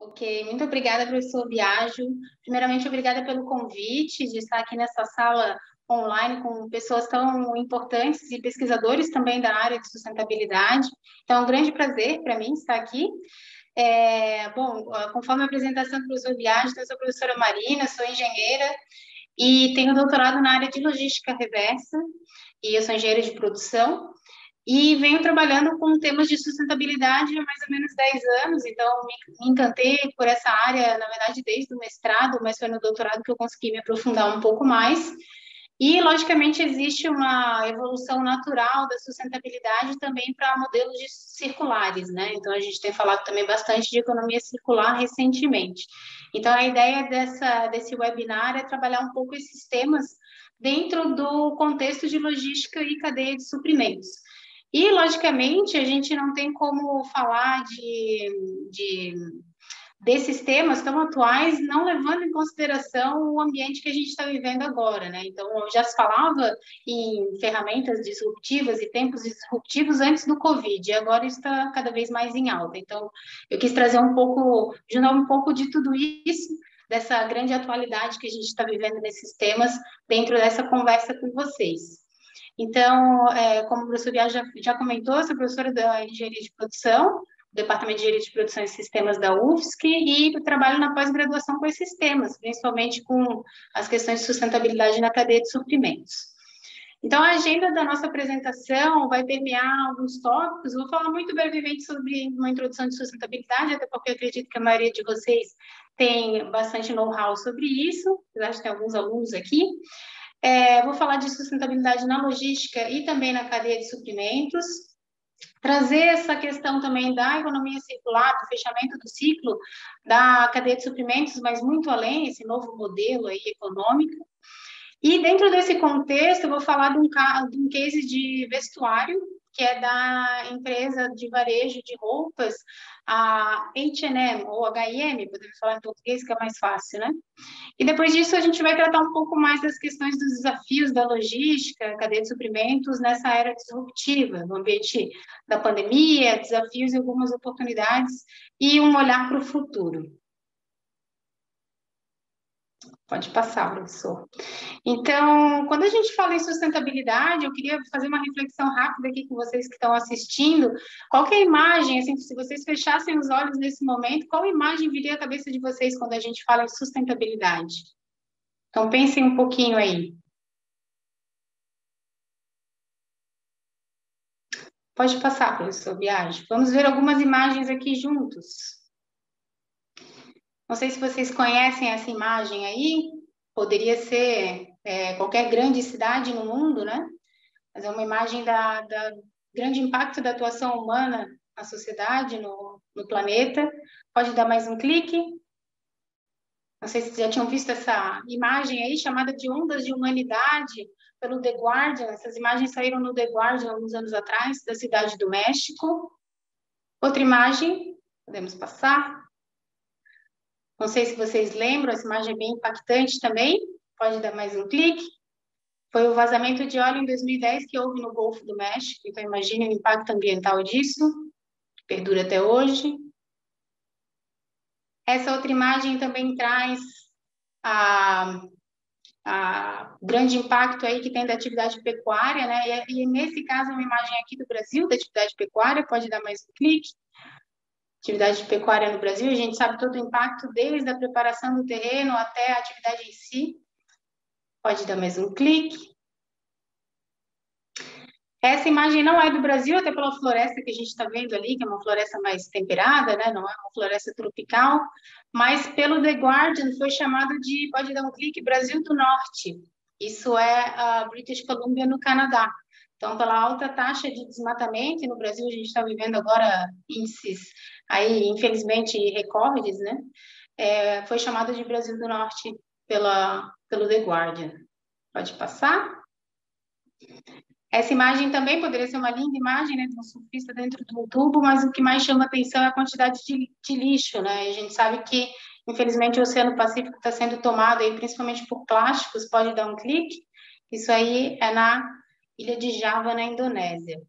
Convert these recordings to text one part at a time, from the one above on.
Ok, muito obrigada, professor Biagio. Primeiramente, obrigada pelo convite de estar aqui nessa sala online com pessoas tão importantes e pesquisadores também da área de sustentabilidade. Então, é um grande prazer para mim estar aqui. É, bom, conforme a apresentação do professor Biagio, eu sou professora Marina, sou engenheira e tenho doutorado na área de logística reversa e eu sou engenheira de produção e venho trabalhando com temas de sustentabilidade há mais ou menos 10 anos, então me, encantei por essa área, na verdade, desde o mestrado, mas foi no doutorado que eu consegui me aprofundar um pouco mais. E, logicamente, existe uma evolução natural da sustentabilidade também para modelos circulares, né? Então, a gente tem falado também bastante de economia circular recentemente. Então, a ideia dessa, desse webinar é trabalhar um pouco esses temas dentro do contexto de logística e cadeia de suprimentos. E, logicamente, a gente não tem como falar de, de desses temas tão atuais, não levando em consideração o ambiente que a gente está vivendo agora, né? Então, já se falava em ferramentas disruptivas e tempos disruptivos antes do Covid, e agora está cada vez mais em alta. Então, eu quis trazer um pouco, juntar um pouco de tudo isso, dessa grande atualidade que a gente está vivendo nesses temas, dentro dessa conversa com vocês. Então, é, como o professor Biá já, já comentou, eu sou professora da Engenharia de Produção, Departamento de Engenharia de Produção e Sistemas da UFSC e trabalho na pós-graduação com esses temas, principalmente com as questões de sustentabilidade na cadeia de suprimentos. Então, a agenda da nossa apresentação vai permear alguns tópicos. Vou falar muito brevemente sobre uma introdução de sustentabilidade, até porque acredito que a maioria de vocês tem bastante know-how sobre isso, apesar de ter alguns alunos aqui. É, vou falar de sustentabilidade na logística e também na cadeia de suprimentos trazer essa questão também da economia circular, do fechamento do ciclo da cadeia de suprimentos, mas muito além, esse novo modelo aí econômico. E dentro desse contexto, eu vou falar de um, de um case de vestuário, que é da empresa de varejo de roupas, a H&M ou H&M, podemos falar em português que é mais fácil, né? E depois disso a gente vai tratar um pouco mais das questões dos desafios da logística, cadeia de suprimentos nessa era disruptiva, no ambiente da pandemia, desafios e algumas oportunidades e um olhar para o futuro. Pode passar, professor. Então, quando a gente fala em sustentabilidade, eu queria fazer uma reflexão rápida aqui com vocês que estão assistindo. Qual é a imagem, assim, se vocês fechassem os olhos nesse momento, qual imagem viria à cabeça de vocês quando a gente fala em sustentabilidade? Então, pensem um pouquinho aí. Pode passar, professor Biagi. Vamos ver algumas imagens aqui juntos. Não sei se vocês conhecem essa imagem aí, poderia ser é, qualquer grande cidade no mundo, né? Mas é uma imagem da, da grande impacto da atuação humana na sociedade, no, no planeta. Pode dar mais um clique. Não sei se já tinham visto essa imagem aí, chamada de Ondas de Humanidade, pelo The Guardian. Essas imagens saíram no The Guardian alguns anos atrás, da cidade do México. Outra imagem, podemos passar. Não sei se vocês lembram, essa imagem é bem impactante também. Pode dar mais um clique. Foi o vazamento de óleo em 2010 que houve no Golfo do México. Então, imagine o impacto ambiental disso, que perdura até hoje. Essa outra imagem também traz a, a grande impacto aí que tem da atividade pecuária, né? E, e nesse caso, uma imagem aqui do Brasil da atividade pecuária, pode dar mais um clique atividade de pecuária no Brasil, a gente sabe todo o impacto, desde a preparação do terreno até a atividade em si. Pode dar mais um clique. Essa imagem não é do Brasil, até pela floresta que a gente está vendo ali, que é uma floresta mais temperada, né? não é uma floresta tropical, mas pelo The Guardian foi chamado de, pode dar um clique, Brasil do Norte. Isso é a British Columbia, no Canadá. Então, pela alta taxa de desmatamento, no Brasil a gente está vivendo agora índices aí, infelizmente, recordes, né? É, foi chamada de Brasil do Norte pela, pelo The Guardian. Pode passar? Essa imagem também poderia ser uma linda imagem, né, de um surfista dentro de um tubo, mas o que mais chama atenção é a quantidade de, de lixo, né? A gente sabe que, infelizmente, o Oceano Pacífico está sendo tomado aí, principalmente por plásticos, pode dar um clique. Isso aí é na ilha de Java, na Indonésia.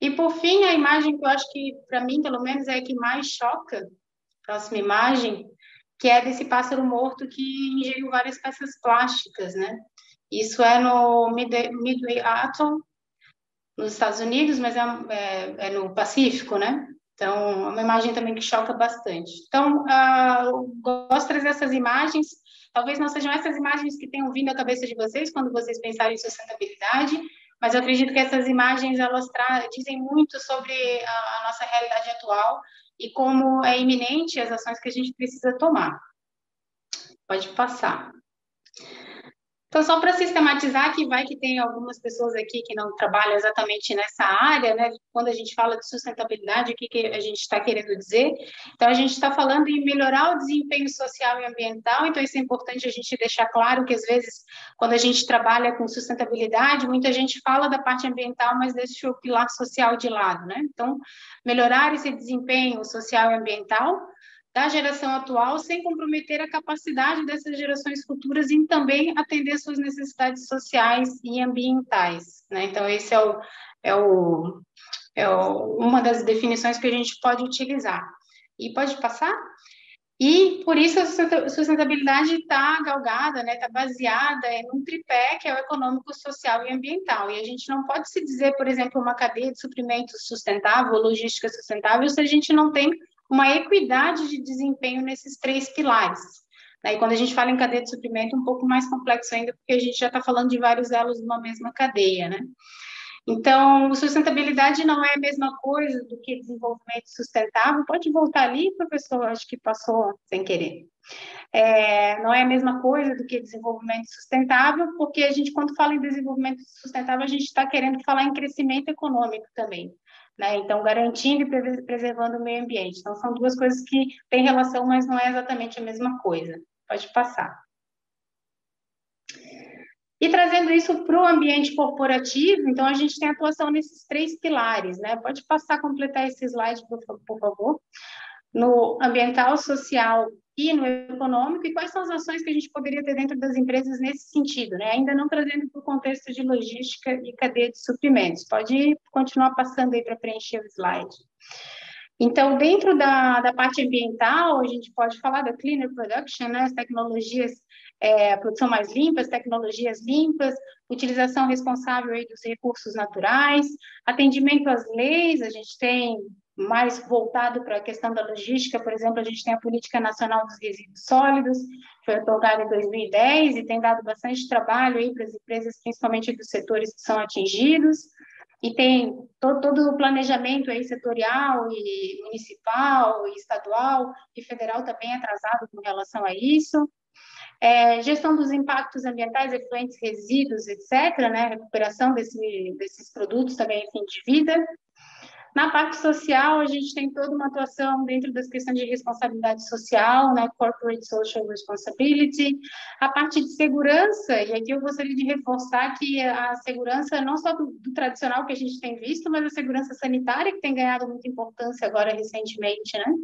E por fim, a imagem que eu acho que, para mim, pelo menos, é a que mais choca, próxima imagem, que é desse pássaro morto que ingeriu várias peças plásticas, né? Isso é no Midway Atoll, nos Estados Unidos, mas é, é, é, no Pacífico, né? Então, é uma imagem também que choca bastante. Então, uh, eu gosto de trazer essas imagens. Talvez não sejam essas imagens que tenham vindo à cabeça de vocês quando vocês pensarem em sustentabilidade, mas eu acredito que essas imagens elas dizem muito sobre a, a nossa realidade atual e como é iminente as ações que a gente precisa tomar. Pode passar. Então, só para sistematizar, que vai que tem algumas pessoas aqui que não trabalham exatamente nessa área, né? Quando a gente fala de sustentabilidade, o que, que a gente está querendo dizer? Então, a gente está falando em melhorar o desempenho social e ambiental, então isso é importante a gente deixar claro que, às vezes, quando a gente trabalha com sustentabilidade, muita gente fala da parte ambiental, mas deixa o pilar social de lado, né? Então, melhorar esse desempenho social e ambiental, da geração atual, sem comprometer a capacidade dessas gerações futuras em também atender suas necessidades sociais e ambientais. Né? Então, esse é, o, é, o, é o, uma das definições que a gente pode utilizar. E pode passar? E por isso a sustentabilidade está galgada, está né, tá baseada em um tripé que é o econômico, social e ambiental. E a gente não pode se dizer, por exemplo, uma cadeia de suprimentos sustentável, logística sustentável, se a gente não tem uma equidade de desempenho nesses três pilares. Né? E quando a gente fala em cadeia de suprimento, é um pouco mais complexo ainda, porque a gente já está falando de vários elos numa mesma cadeia, né? Então, sustentabilidade não é a mesma coisa do que desenvolvimento sustentável. Pode voltar ali, professor, acho que passou sem querer. É, não é a mesma coisa do que desenvolvimento sustentável, porque a gente, quando fala em desenvolvimento sustentável, a gente está querendo falar em crescimento econômico também né? Então, garantindo e preservando o meio ambiente. Então, são duas coisas que têm relação, mas não é exatamente a mesma coisa. Pode passar. E trazendo isso para o ambiente corporativo, então a gente tem atuação nesses três pilares, né? Pode passar, completar esse slide, por, por favor. No ambiental, social e no econômico, e quais são as ações que a gente poderia ter dentro das empresas nesse sentido, né? Ainda não trazendo para o contexto de logística e cadeia de suprimentos. Pode continuar passando aí para preencher o slide. Então, dentro da, da parte ambiental, a gente pode falar da cleaner production, né? As tecnologias, é, produção mais limpas, tecnologias limpas, utilização responsável aí dos recursos naturais, atendimento às leis, a gente tem mais voltado para a questão da logística, por exemplo, a gente tem a Política Nacional dos Resíduos Sólidos, foi otorgada em 2010 e tem dado bastante trabalho aí para as empresas, principalmente dos setores que são atingidos, e tem todo, todo o planejamento aí setorial e municipal e estadual e federal também atrasado com relação a isso. É, gestão dos impactos ambientais, efluentes, resíduos, etc., né, recuperação desse, desses produtos também em fim de vida, na parte social, a gente tem toda uma atuação dentro das questões de responsabilidade social, né, corporate social responsibility, a parte de segurança, e aqui eu gostaria de reforçar que a segurança não só do, do tradicional que a gente tem visto, mas a segurança sanitária que tem ganhado muita importância agora recentemente, né?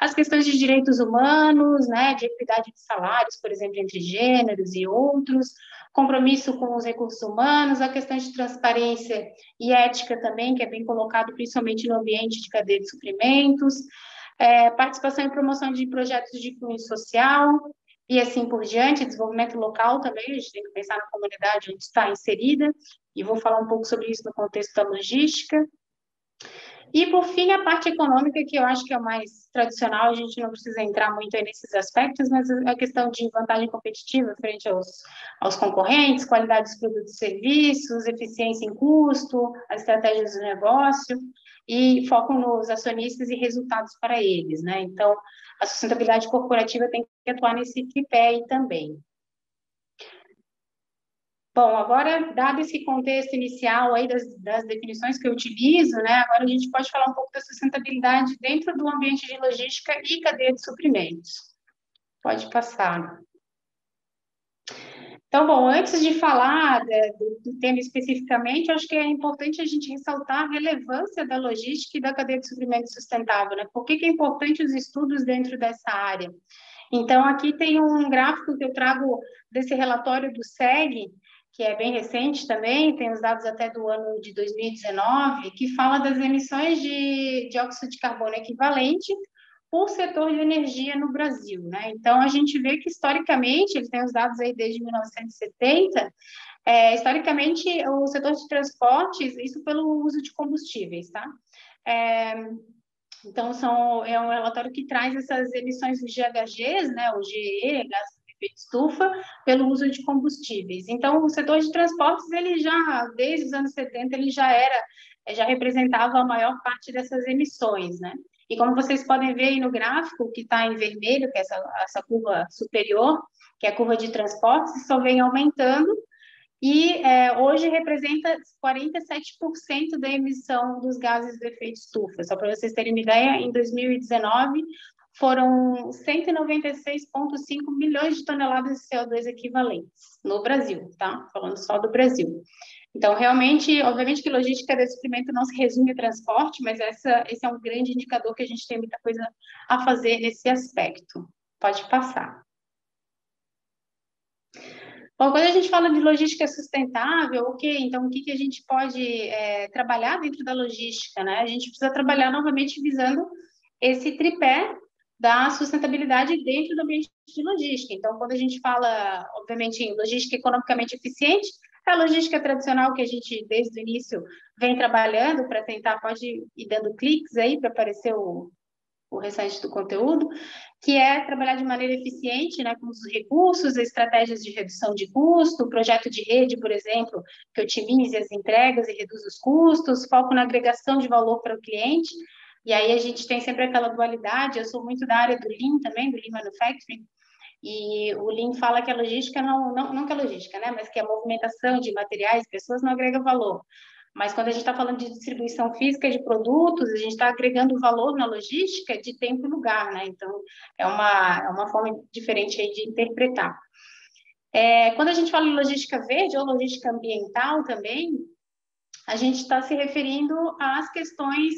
As questões de direitos humanos, né, de equidade de salários, por exemplo, entre gêneros e outros, compromisso com os recursos humanos, a questão de transparência e ética também, que é bem colocado principalmente no ambiente de cadeia de suprimentos, é, participação e promoção de projetos de cunho social, e assim por diante, desenvolvimento local também, a gente tem que pensar na comunidade onde está inserida, e vou falar um pouco sobre isso no contexto da logística, e, por fim, a parte econômica, que eu acho que é o mais tradicional, a gente não precisa entrar muito nesses aspectos, mas a questão de vantagem competitiva frente aos, aos concorrentes, qualidade dos produtos e serviços, eficiência em custo, as estratégias do negócio e foco nos acionistas e resultados para eles, né? Então, a sustentabilidade corporativa tem que atuar nesse tripé aí também. Bom, agora, dado esse contexto inicial aí das, das, definições que eu utilizo, né, agora a gente pode falar um pouco da sustentabilidade dentro do ambiente de logística e cadeia de suprimentos. Pode passar. Então, bom, antes de falar do, do tema especificamente, acho que é importante a gente ressaltar a relevância da logística e da cadeia de suprimentos sustentável, né? Por que, que é importante os estudos dentro dessa área? Então, aqui tem um gráfico que eu trago desse relatório do SEG, que é bem recente também, tem os dados até do ano de 2019, que fala das emissões de dióxido de carbono equivalente por setor de energia no Brasil, né? Então, a gente vê que, historicamente, eles têm os dados aí desde 1970, é, historicamente, o setor de transportes, isso pelo uso de combustíveis, tá? É, então, são, é um relatório que traz essas emissões de GHGs, né, o GE, gás estufa, pelo uso de combustíveis. Então, o setor de transportes, ele já, desde os anos 70, ele já era, já representava a maior parte dessas emissões, né? E como vocês podem ver aí no gráfico, que está em vermelho, que é essa, essa curva superior, que é a curva de transportes, só vem aumentando, e é, hoje representa 47% da emissão dos gases de efeito estufa. Só para vocês terem uma ideia, em 2019 foram 196,5 milhões de toneladas de CO2 equivalentes no Brasil, tá? Falando só do Brasil. Então, realmente, obviamente que logística de suprimento não se resume a transporte, mas essa, esse é um grande indicador que a gente tem muita coisa a fazer nesse aspecto. Pode passar. Bom, quando a gente fala de logística sustentável, ok, então o que, que a gente pode é, trabalhar dentro da logística, né? A gente precisa trabalhar novamente visando esse tripé da sustentabilidade dentro do ambiente de logística. Então, quando a gente fala, obviamente, em logística economicamente eficiente, a logística tradicional que a gente, desde o início, vem trabalhando para tentar, pode ir dando cliques aí para aparecer o, o restante do conteúdo, que é trabalhar de maneira eficiente, né, com os recursos, estratégias de redução de custo, projeto de rede, por exemplo, que otimize as entregas e reduz os custos, foco na agregação de valor para o cliente, e aí a gente tem sempre aquela dualidade, eu sou muito da área do Lean também, do Lean Manufacturing, e o Lean fala que a logística não, não, não que a logística, né, mas que a movimentação de materiais, pessoas não agrega valor. Mas quando a gente está falando de distribuição física de produtos, a gente está agregando valor na logística de tempo e lugar, né? Então, é uma, é uma forma diferente aí de interpretar. É, quando a gente fala em logística verde ou logística ambiental também, a gente está se referindo às questões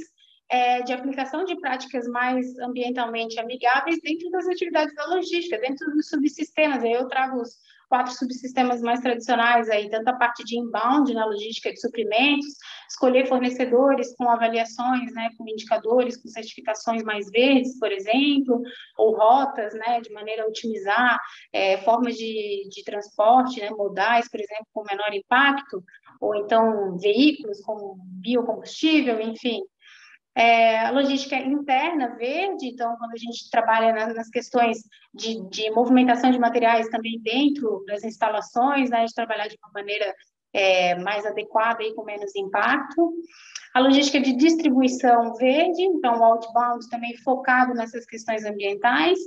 é, de aplicação de práticas mais ambientalmente amigáveis dentro das atividades da logística, dentro dos subsistemas. Aí eu trago os quatro subsistemas mais tradicionais aí, tanto a parte de inbound na logística de suprimentos, escolher fornecedores com avaliações, né, com indicadores, com certificações mais verdes, por exemplo, ou rotas, né, de maneira a otimizar é, formas de, de transporte, né, modais, por exemplo, com menor impacto, ou então veículos com biocombustível, enfim, é, a logística interna verde, então, quando a gente trabalha nas, nas questões de, de, movimentação de materiais também dentro das instalações, né, de trabalhar de uma maneira é, mais adequada e com menos impacto. A logística de distribuição verde, então, o outbound também focado nessas questões ambientais.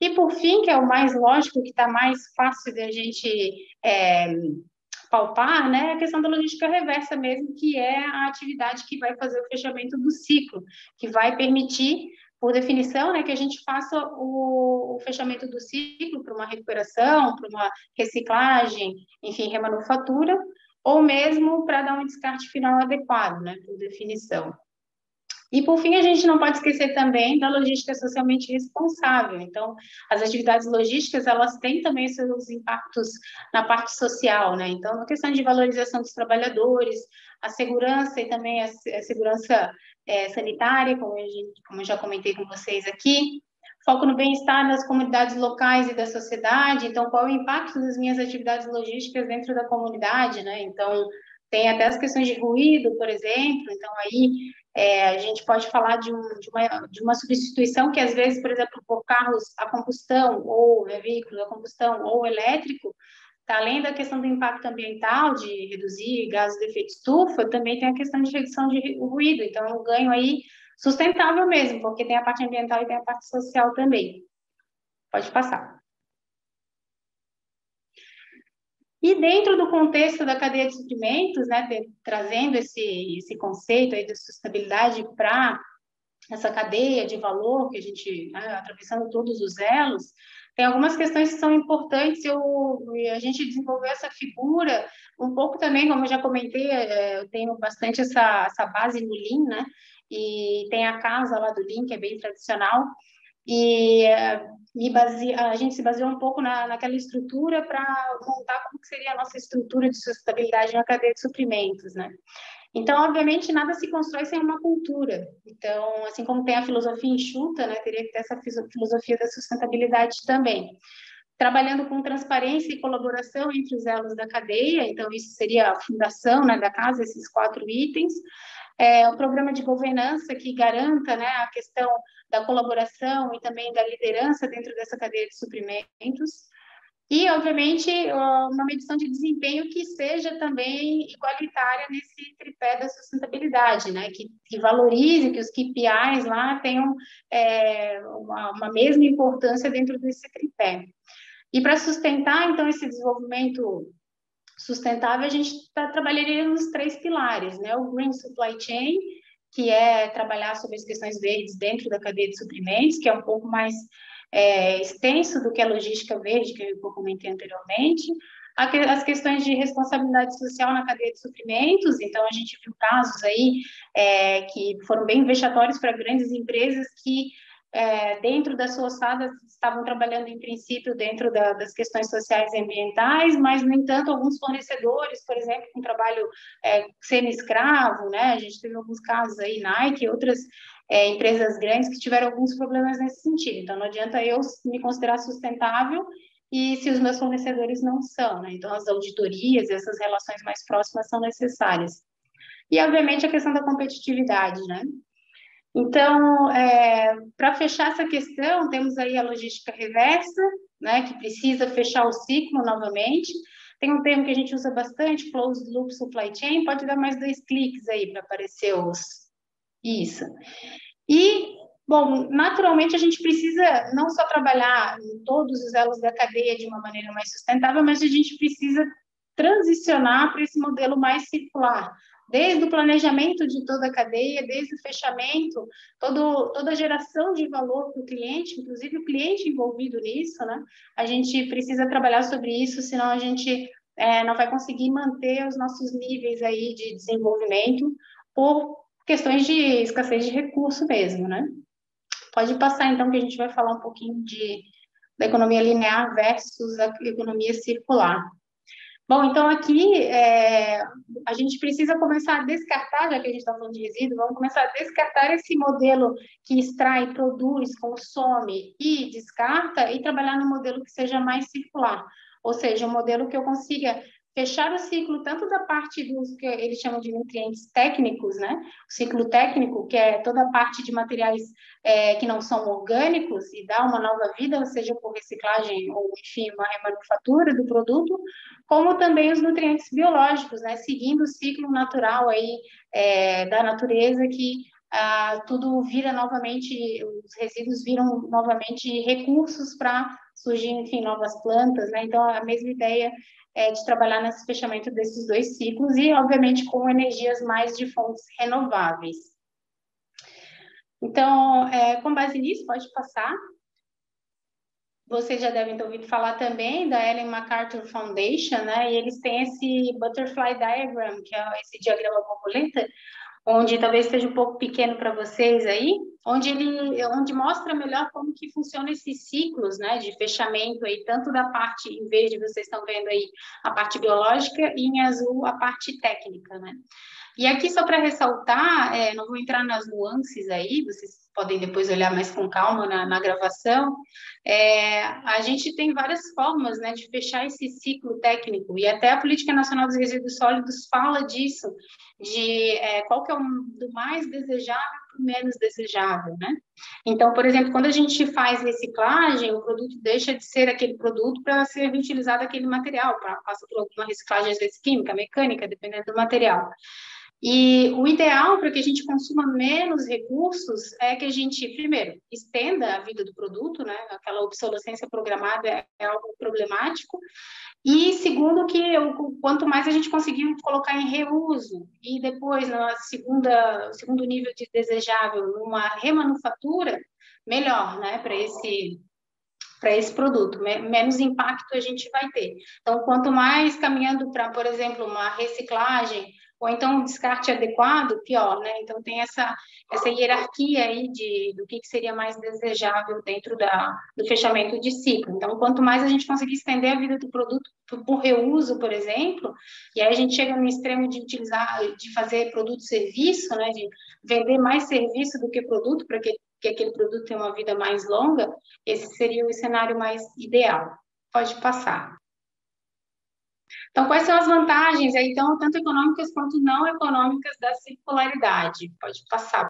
E, por fim, que é o mais lógico, que está mais fácil da gente é, palpar, né, a questão da logística reversa mesmo, que é a atividade que vai fazer o fechamento do ciclo, que vai permitir, por definição, né, que a gente faça o, o fechamento do ciclo para uma recuperação, para uma reciclagem, enfim, remanufatura, ou mesmo para dar um descarte final adequado, né, por definição. E, por fim, a gente não pode esquecer também da logística socialmente responsável. Então, as atividades logísticas, elas têm também seus impactos na parte social, né? Então, a questão de valorização dos trabalhadores, a segurança e também a, segurança é, sanitária, como, gente, como eu já comentei com vocês aqui, foco no bem-estar das comunidades locais e da sociedade, então, qual é o impacto das minhas atividades logísticas dentro da comunidade, né? Então, tem até as questões de ruído, por exemplo, então aí é, a gente pode falar de, um, de, uma, de uma substituição que, às vezes, por exemplo, por carros a combustão, ou veículos a combustão, ou elétrico, tá, além da questão do impacto ambiental, de reduzir gases de efeito estufa, também tem a questão de redução de ruído. Então, é um ganho aí sustentável mesmo, porque tem a parte ambiental e tem a parte social também. Pode passar. E dentro do contexto da cadeia de suprimentos, né, trazendo esse, esse conceito aí de sustentabilidade para essa cadeia de valor que a gente, né, atravessando todos os elos, tem algumas questões que são importantes eu, a gente desenvolver essa figura, um pouco também, como eu já comentei, é, eu tenho bastante essa, essa base no Lean, né, e tem a casa lá do Lean, que é bem tradicional, e é, me base... a gente se baseou um pouco na, naquela estrutura para montar como seria a nossa estrutura de sustentabilidade na cadeia de suprimentos, né? Então, obviamente, nada se constrói sem uma cultura. Então, assim como tem a filosofia enxuta, né, teria que ter essa filosofia da sustentabilidade também. Trabalhando com transparência e colaboração entre os elos da cadeia, então isso seria a fundação né, da casa, esses quatro itens. É, um programa de governança que garanta né, a questão da colaboração e também da liderança dentro dessa cadeia de suprimentos. E, obviamente, uma medição de desempenho que seja também igualitária nesse tripé da sustentabilidade, né? que, que valorize que os KPIs lá tenham é, uma, uma mesma importância dentro desse tripé. E para sustentar, então, esse desenvolvimento sustentável, a gente tá, trabalharia nos três pilares, né? O Green Supply Chain, que é trabalhar sobre as questões verdes dentro da cadeia de suprimentos, que é um pouco mais é, extenso do que a logística verde, que eu comentei anteriormente, as questões de responsabilidade social na cadeia de suprimentos, então a gente viu casos aí é, que foram bem vexatórios para grandes empresas que é, dentro das suas salas estavam trabalhando em princípio dentro da, das questões sociais e ambientais, mas no entanto alguns fornecedores, por exemplo, com trabalho é, semi-escravo, né? A gente teve alguns casos aí, Nike, outras é, empresas grandes que tiveram alguns problemas nesse sentido. Então não adianta eu me considerar sustentável e se os meus fornecedores não são, né? Então as auditorias e essas relações mais próximas são necessárias. E obviamente a questão da competitividade, né? Então, é, para fechar essa questão, temos aí a logística reversa, né, que precisa fechar o ciclo novamente. Tem um termo que a gente usa bastante, closed loop supply chain, pode dar mais dois cliques aí para aparecer os... Isso. E, bom, naturalmente a gente precisa não só trabalhar em todos os elos da cadeia de uma maneira mais sustentável, mas a gente precisa transicionar para esse modelo mais circular, desde o planejamento de toda a cadeia, desde o fechamento, todo, toda a geração de valor para o cliente, inclusive o cliente envolvido nisso, né? A gente precisa trabalhar sobre isso, senão a gente é, não vai conseguir manter os nossos níveis aí de desenvolvimento por questões de escassez de recurso mesmo, né? Pode passar, então, que a gente vai falar um pouquinho de, da economia linear versus a economia circular. Bom, então aqui é, a gente precisa começar a descartar, já que a gente está falando de resíduo, vamos começar a descartar esse modelo que extrai, produz, consome e descarta e trabalhar no modelo que seja mais circular, ou seja, um modelo que eu consiga fechar o ciclo tanto da parte dos que eles chamam de nutrientes técnicos, né? O ciclo técnico, que é toda a parte de materiais é, que não são orgânicos e dá uma nova vida, seja por reciclagem ou, enfim, uma remanufatura do produto, como também os nutrientes biológicos, né? Seguindo o ciclo natural aí é, da natureza que ah, tudo vira novamente, os resíduos viram novamente recursos para surgir, enfim, novas plantas, né? Então, a mesma ideia é, de trabalhar nesse fechamento desses dois ciclos e, obviamente, com energias mais de fontes renováveis. Então, é, com base nisso, pode passar. Vocês já devem ter ouvido falar também da Ellen MacArthur Foundation, né? E eles têm esse Butterfly Diagram, que é esse diagrama borboleta, onde talvez seja um pouco pequeno para vocês aí, onde ele onde mostra melhor como que funciona esses ciclos, né, de fechamento aí, tanto da parte em verde vocês estão vendo aí a parte biológica e em azul a parte técnica, né? E aqui só para ressaltar, é, não vou entrar nas nuances aí, vocês podem depois olhar mais com calma na, na gravação, é, a gente tem várias formas né, de fechar esse ciclo técnico, e até a Política Nacional dos Resíduos Sólidos fala disso, de é, qual que é o do mais desejável para o menos desejável, né? Então, por exemplo, quando a gente faz reciclagem, o produto deixa de ser aquele produto para ser reutilizado aquele material, passa por alguma reciclagem, às vezes química, mecânica, dependendo do material. E o ideal para que a gente consuma menos recursos é que a gente, primeiro, estenda a vida do produto, né? Aquela obsolescência programada é, algo problemático. E segundo, que quanto mais a gente conseguir colocar em reuso e depois, na segunda, segundo nível de desejável, numa remanufatura, melhor, né? Para esse para esse produto, menos impacto a gente vai ter. Então, quanto mais caminhando para, por exemplo, uma reciclagem ou então um descarte adequado, pior, né? Então tem essa, essa hierarquia aí de, do que, que seria mais desejável dentro da, do fechamento de ciclo. Então, quanto mais a gente conseguir estender a vida do produto por reuso, por exemplo, e aí a gente chega no extremo de utilizar, de fazer produto-serviço, né? De vender mais serviço do que produto, para que, que aquele produto tenha uma vida mais longa, esse seria o cenário mais ideal. Pode passar. Então, quais são as vantagens, então, tanto econômicas quanto não econômicas da circularidade? Pode passar.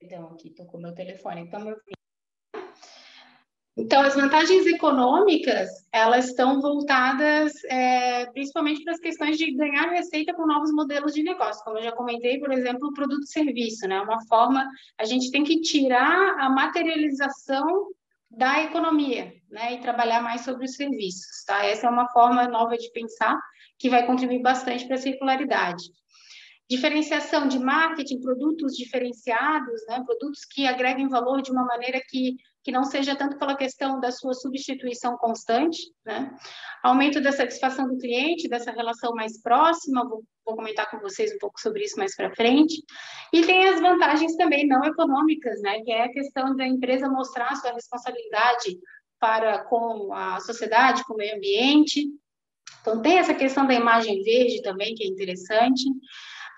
Perdão, aqui tocou meu telefone, então meu então, as vantagens econômicas, elas estão voltadas é, principalmente para as questões de ganhar receita com novos modelos de negócio. Como eu já comentei, por exemplo, o produto e serviço, né? Uma forma, a gente tem que tirar a materialização da economia, né, e trabalhar mais sobre os serviços, tá? Essa é uma forma nova de pensar que vai contribuir bastante para a circularidade. Diferenciação de marketing, produtos diferenciados, né, produtos que agreguem valor de uma maneira que que não seja tanto pela questão da sua substituição constante, né? Aumento da satisfação do cliente, dessa relação mais próxima, vou, vou comentar com vocês um pouco sobre isso mais para frente. E tem as vantagens também não econômicas, né? Que é a questão da empresa mostrar sua responsabilidade para com a sociedade, com o meio ambiente. Então, tem essa questão da imagem verde também, que é interessante.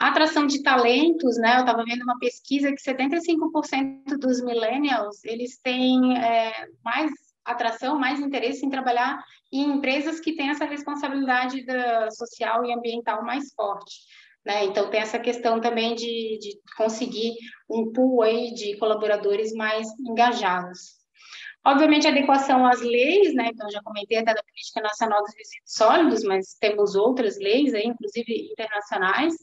A atração de talentos, né? Eu estava vendo uma pesquisa que 75% dos millennials eles têm é, mais atração, mais interesse em trabalhar em empresas que têm essa responsabilidade da, social e ambiental mais forte. Né? Então tem essa questão também de, de conseguir um pool aí de colaboradores mais engajados. Obviamente, adequação às leis, né? Então, já comentei até da Política Nacional dos Resíduos Sólidos, mas temos outras leis aí, inclusive internacionais.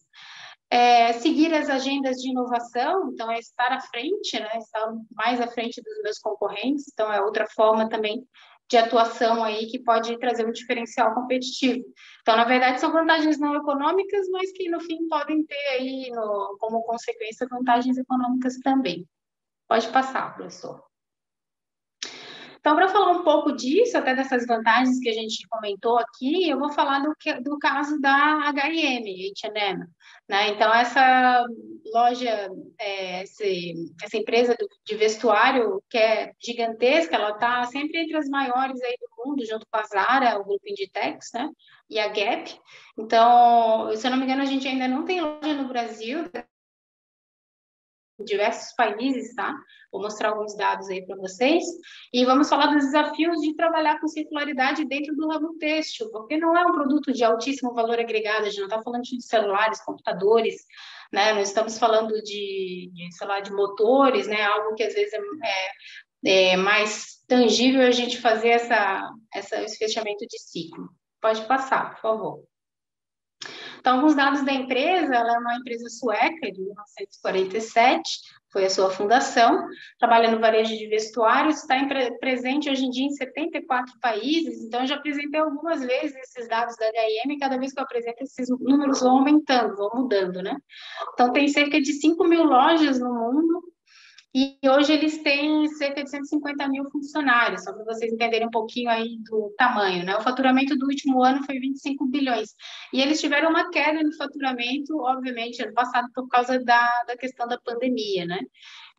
É, seguir as agendas de inovação, então é estar à frente, né, estar mais à frente dos meus concorrentes, então é outra forma também de atuação aí que pode trazer um diferencial competitivo. Então, na verdade, são vantagens não econômicas, mas que no fim podem ter aí no, como consequência vantagens econômicas também. Pode passar, professor. Então, para falar um pouco disso, até dessas vantagens que a gente comentou aqui, eu vou falar do, do caso da H&M, H&M, né? Então, essa loja, é, esse, essa empresa do, de vestuário que é gigantesca, ela está sempre entre as maiores aí do mundo, junto com a Zara, o grupo Inditex, né? E a Gap. Então, se eu não me engano, a gente ainda não tem loja no Brasil, diversos países, tá? Vou mostrar alguns dados aí para vocês. E vamos falar dos desafios de trabalhar com circularidade dentro do ramo têxtil, porque não é um produto de altíssimo valor agregado, a gente não está falando de celulares, computadores, né? Nós estamos falando de, de, sei lá, de motores, né? Algo que às vezes é, é, é mais tangível a gente fazer essa, essa, esse fechamento de ciclo. Pode passar, por favor. Então, alguns dados da empresa, ela é uma empresa sueca de 1947, foi a sua fundação, trabalha no varejo de vestuários, está presente hoje em dia em 74 países, então já apresentei algumas vezes esses dados da H&M, cada vez que eu apresento esses números vão aumentando, vão mudando, né? Então tem cerca de 5 mil lojas no mundo, e hoje eles têm cerca de 150 mil funcionários, só para vocês entenderem um pouquinho aí do tamanho, né? O faturamento do último ano foi 25 bilhões. E eles tiveram uma queda no faturamento, obviamente, ano passado, por causa da, da questão da pandemia, né?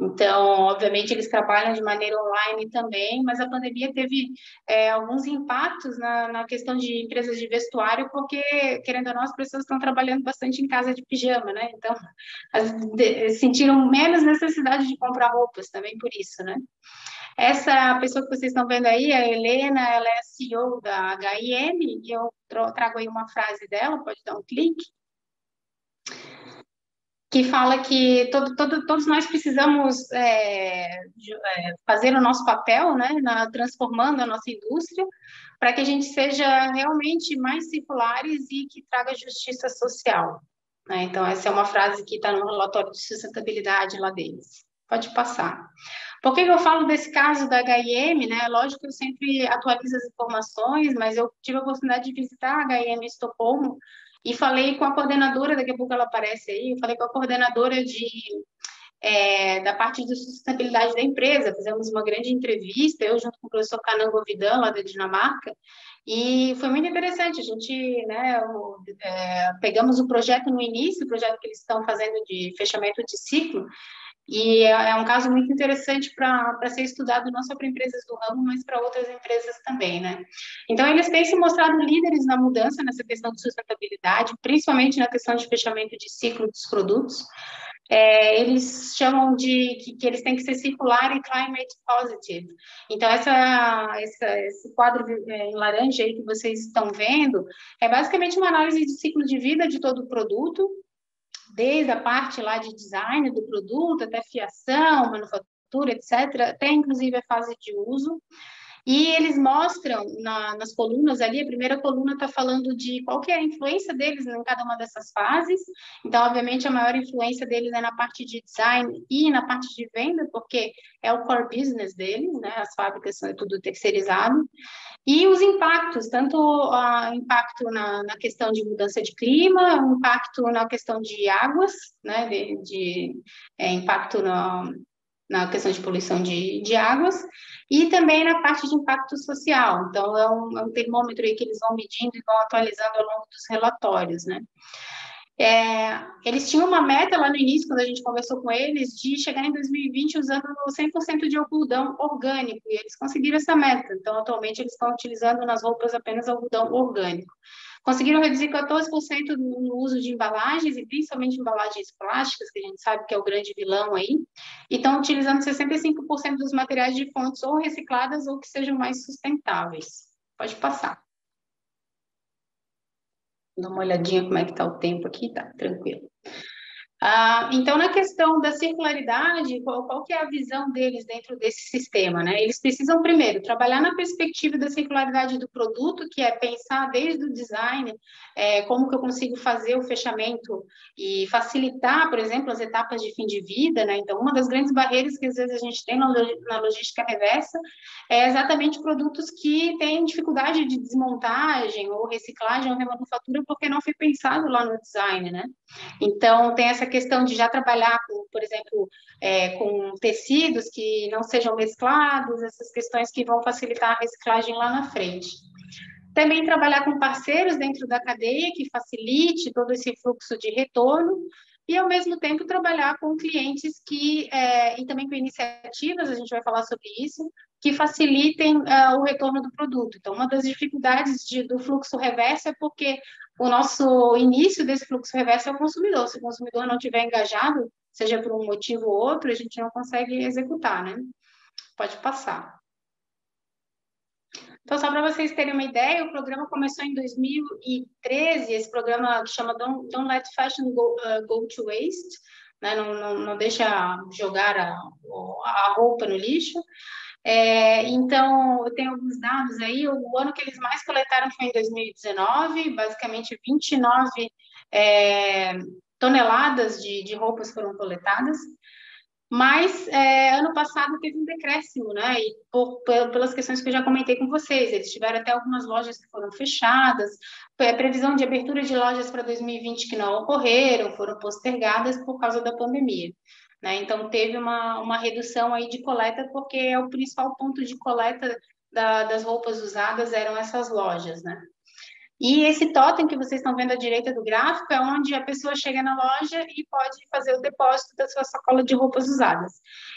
Então, obviamente, eles trabalham de maneira online também, mas a pandemia teve é, alguns impactos na, na questão de empresas de vestuário, porque, querendo ou não, as pessoas estão trabalhando bastante em casa de pijama, né? Então, de, sentiram menos necessidade de comprar roupas também por isso, né? Essa pessoa que vocês estão vendo aí, a Helena, ela é CEO da H&M, e eu trago aí uma frase dela, pode dar um clique que fala que todo, todo, todos nós precisamos é, é, fazer o nosso papel, né, na, transformando a nossa indústria, para que a gente seja realmente mais circulares e que traga justiça social. Né? Então, essa é uma frase que está no relatório de sustentabilidade lá deles. Pode passar. Por que eu falo desse caso da H&M, né? Lógico que eu sempre atualizo as informações, mas eu tive a oportunidade de visitar a H&M Estocolmo e falei com a coordenadora, daqui a pouco ela aparece aí, eu falei com a coordenadora de, é, da parte de sustentabilidade da empresa. Fizemos uma grande entrevista, eu junto com o professor Canan Govidan, lá da Dinamarca, e foi muito interessante. A gente, né, o, é, pegamos o projeto no início, o projeto que eles estão fazendo de fechamento de ciclo, e é, é um caso muito interessante para ser estudado não só para empresas do ramo, mas para outras empresas também, né? Então, eles têm se mostrado líderes na mudança nessa questão de sustentabilidade, principalmente na questão de fechamento de ciclo dos produtos. É, eles chamam de que, que, eles têm que ser circular e climate positive. Então, essa, essa, esse quadro é, em laranja aí que vocês estão vendo é basicamente uma análise de ciclo de vida de todo o produto, desde a parte lá de design do produto, até fiação, manufatura, etc., até inclusive a fase de uso. E eles mostram na, nas colunas ali, a primeira coluna está falando de qual que é a influência deles em cada uma dessas fases. Então, obviamente, a maior influência deles é na parte de design e na parte de venda, porque é o core business deles, né? As fábricas são tudo terceirizado. E os impactos, tanto o impacto na, na, questão de mudança de clima, impacto na questão de águas, né? De, de é, impacto na, na questão de poluição de, de águas, e também na parte de impacto social. Então, é um, é um termômetro aí que eles vão medindo e vão atualizando ao longo dos relatórios, né? É, eles tinham uma meta lá no início, quando a gente conversou com eles, de chegar em 2020 usando 100% de algodão orgânico, e eles conseguiram essa meta. Então, atualmente, eles estão utilizando nas roupas apenas algodão orgânico. Conseguiram reduzir 14% no uso de embalagens, e principalmente embalagens plásticas, que a gente sabe que é o grande vilão aí, e estão utilizando 65% dos materiais de fontes ou recicladas ou que sejam mais sustentáveis. Pode passar. Dá uma olhadinha como é que está o tempo aqui, tá tranquilo. Ah, então, na questão da circularidade, qual, qual, que é a visão deles dentro desse sistema? Né? Eles precisam, primeiro, trabalhar na perspectiva da circularidade do produto, que é pensar desde o design, é, como que eu consigo fazer o fechamento e facilitar, por exemplo, as etapas de fim de vida. Né? Então, uma das grandes barreiras que às vezes a gente tem na, logística reversa é exatamente produtos que têm dificuldade de desmontagem ou reciclagem ou remanufatura porque não foi pensado lá no design. Né? Então, tem essa questão de já trabalhar, com, por exemplo, é, com tecidos que não sejam mesclados, essas questões que vão facilitar a reciclagem lá na frente. Também trabalhar com parceiros dentro da cadeia que facilite todo esse fluxo de retorno e, ao mesmo tempo, trabalhar com clientes que, é, e também com iniciativas, a gente vai falar sobre isso, que facilitem uh, o retorno do produto. Então, uma das dificuldades de, do fluxo reverso é porque o nosso início desse fluxo reverso é o consumidor. Se o consumidor não estiver engajado, seja por um motivo ou outro, a gente não consegue executar, né? Pode passar. Então, só para vocês terem uma ideia, o programa começou em 2013, esse programa que chama Don't, Don't Let Fashion Go, uh, Go to Waste, né? não, não, não deixa jogar a, a roupa no lixo. É, então, eu tenho alguns dados aí. O ano que eles mais coletaram foi em 2019, basicamente 29 é, toneladas de, de roupas foram coletadas. Mas é, ano passado teve um decréscimo, né? E por, pelas questões que eu já comentei com vocês, eles tiveram até algumas lojas que foram fechadas, a previsão de abertura de lojas para 2020 que não ocorreram, foram postergadas por causa da pandemia. Né? Então, teve uma, uma redução aí de coleta, porque é o principal ponto de coleta da, das roupas usadas eram essas lojas, né? E esse totem que vocês estão vendo à direita do gráfico é onde a pessoa chega na loja e pode fazer o depósito da sua sacola de roupas usadas.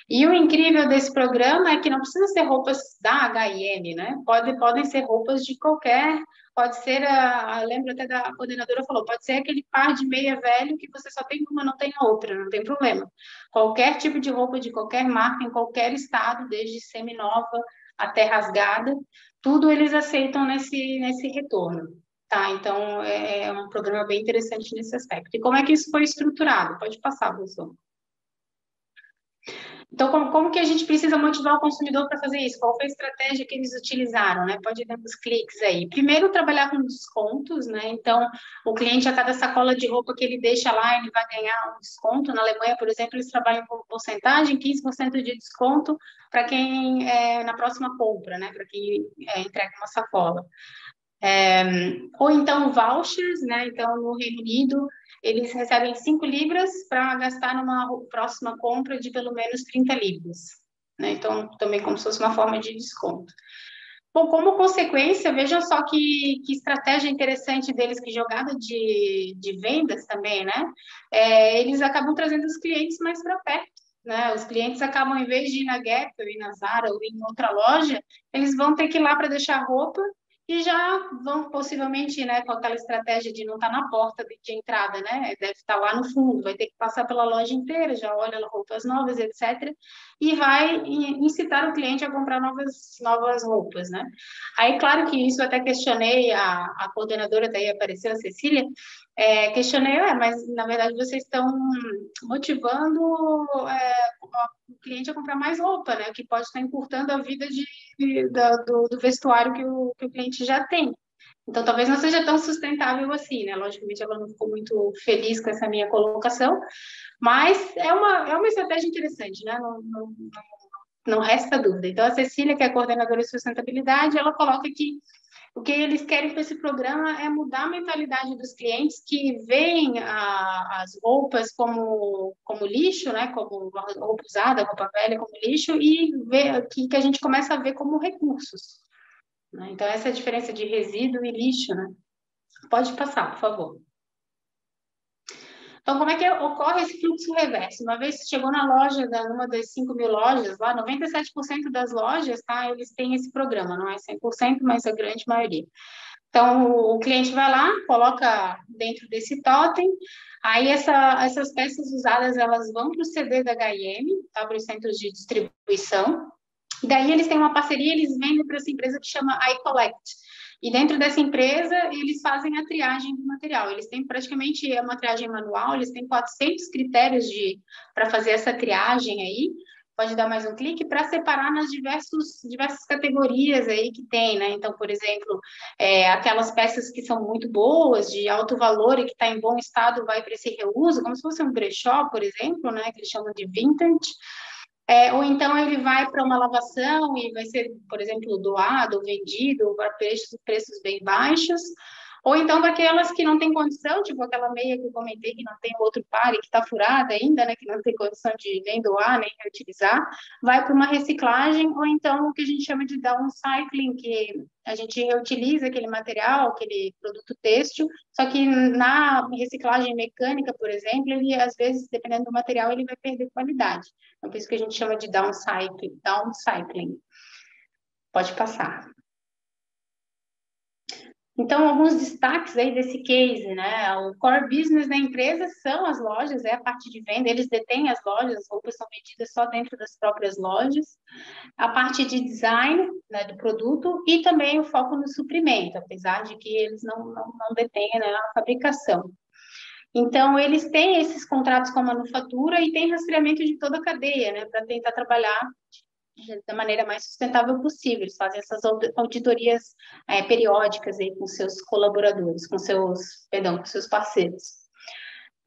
E o incrível desse programa é que não precisa ser roupas da H&M, né? Pode, podem ser roupas de qualquer, pode ser, a, lembro até da coordenadora falou, pode ser aquele par de meia velho que você só tem uma, não tem outra, não tem problema. Qualquer tipo de roupa de qualquer marca, em qualquer estado, desde semi-nova até rasgada, tudo eles aceitam nesse, nesse retorno. Tá, então é, é um programa bem interessante nesse aspecto. E como é que isso foi estruturado? Pode passar, professor. Então, como, como, que a gente precisa motivar o consumidor para fazer isso? Qual foi a estratégia que eles utilizaram, né? Pode ver nos cliques aí. Primeiro, trabalhar com descontos, né? Então, o cliente, a cada sacola de roupa que ele deixa lá, ele vai ganhar um desconto. Na Alemanha, por exemplo, eles trabalham com porcentagem, 15% de desconto para quem, é, na próxima compra, né? Para quem é, entrega uma sacola. É, ou então vouchers, né? Então, no Reino Unido, eles recebem 5 libras para gastar numa próxima compra de pelo menos 30 libras. Né? Então, também como se fosse uma forma de desconto. Bom, como consequência, vejam só que, que estratégia interessante deles, que jogada de, de vendas também, né? É, eles acabam trazendo os clientes mais para perto. Né? Os clientes acabam, em vez de ir na Gap, ou ir na Zara, ou ir em outra loja, eles vão ter que ir lá para deixar roupa e já vão possivelmente, né, com aquela estratégia de não estar tá na porta de, de, entrada, né, deve estar tá lá no fundo, vai ter que passar pela loja inteira, já olha roupas novas, etc, e vai incitar o cliente a comprar novas, novas roupas, né. Aí, claro que isso até questionei, a, a coordenadora daí apareceu, a Cecília, é, questionei, é, mas na verdade vocês estão motivando é, o cliente a comprar mais roupa, né? Que pode estar encurtando a vida de, de do, do, vestuário que o, que o cliente já tem. Então, talvez não seja tão sustentável assim, né? Logicamente, ela não ficou muito feliz com essa minha colocação, mas é uma, é uma estratégia interessante, né? Não, não, não, resta dúvida. Então, a Cecília, que é coordenadora de sustentabilidade, ela coloca que o que eles querem com esse programa é mudar a mentalidade dos clientes que veem a, as roupas como, como lixo, né? Como roupa usada, roupa velha como lixo, e ver, que, que a gente começa a ver como recursos. Né? Então, essa é diferença de resíduo e lixo, né? Pode passar, por favor. Então, como é que ocorre esse fluxo reverso? Uma vez que chegou na loja, numa das 5 mil lojas, lá 97% das lojas, tá, eles têm esse programa, não é 100%, mas a grande maioria. Então, o cliente vai lá, coloca dentro desse totem, aí essa, essas peças usadas, elas vão para o CD da H&M, tá, para os centros de distribuição, daí eles têm uma parceria, eles vendem para essa empresa que chama iCollect, e dentro dessa empresa, eles fazem a triagem do material. Eles têm praticamente uma triagem manual, eles têm 400 critérios de para fazer essa triagem aí. Pode dar mais um clique para separar nas diversos, diversas categorias aí que tem, né? Então, por exemplo, é, aquelas peças que são muito boas, de alto valor e que está em bom estado, vai para esse reuso, como se fosse um brechó, por exemplo, né? Que eles chamam de vintage. É, ou então ele vai para uma lavação e vai ser, por exemplo, doado vendido para preços, preços bem baixos, ou então para aquelas que não têm condição, tipo aquela meia que eu comentei que não tem outro par e que está furada ainda, né, que não tem condição de nem doar, nem reutilizar, vai para uma reciclagem, ou então o que a gente chama de downcycling, que a gente reutiliza aquele material, aquele produto têxtil, só que na reciclagem mecânica, por exemplo, ele às vezes, dependendo do material, ele vai perder qualidade. Então, por isso que a gente chama de downcycling. downcycling. Pode passar. Então, alguns destaques aí desse case, né? O core business da empresa são as lojas, é a parte de venda, eles detêm as lojas, as roupas são vendidas só dentro das próprias lojas. A parte de design né, do produto e também o foco no suprimento, apesar de que eles não, não, não detêm né, a fabricação. Então, eles têm esses contratos com a manufatura e têm rastreamento de toda a cadeia, né, para tentar trabalhar da maneira mais sustentável possível. Eles fazem essas auditorias é, periódicas aí com seus colaboradores, com seus, perdão, com seus parceiros.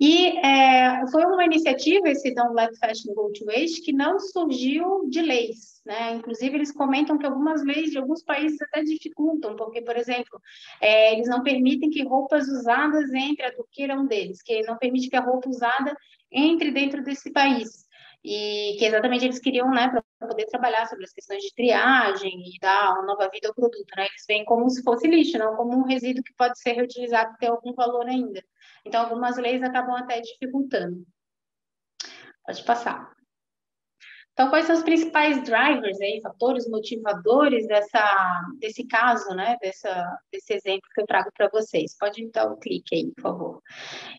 E é, foi uma iniciativa, esse Don't Let Fashion Go to Waste, que não surgiu de leis, né? Inclusive, eles comentam que algumas leis de alguns países até dificultam, porque, por exemplo, é, eles não permitem que roupas usadas entre, a Turquia um deles, que não permite que a roupa usada entre dentro desse país e que exatamente eles queriam, né, para poder trabalhar sobre as questões de triagem e dar uma nova vida ao produto, né? Eles veem como se fosse lixo, não como um resíduo que pode ser reutilizado e ter algum valor ainda. Então, algumas leis acabam até dificultando. Pode passar. Então, quais são os principais drivers aí, fatores motivadores dessa, desse caso, né, dessa, desse exemplo que eu trago para vocês? Pode dar o um clique aí, por favor.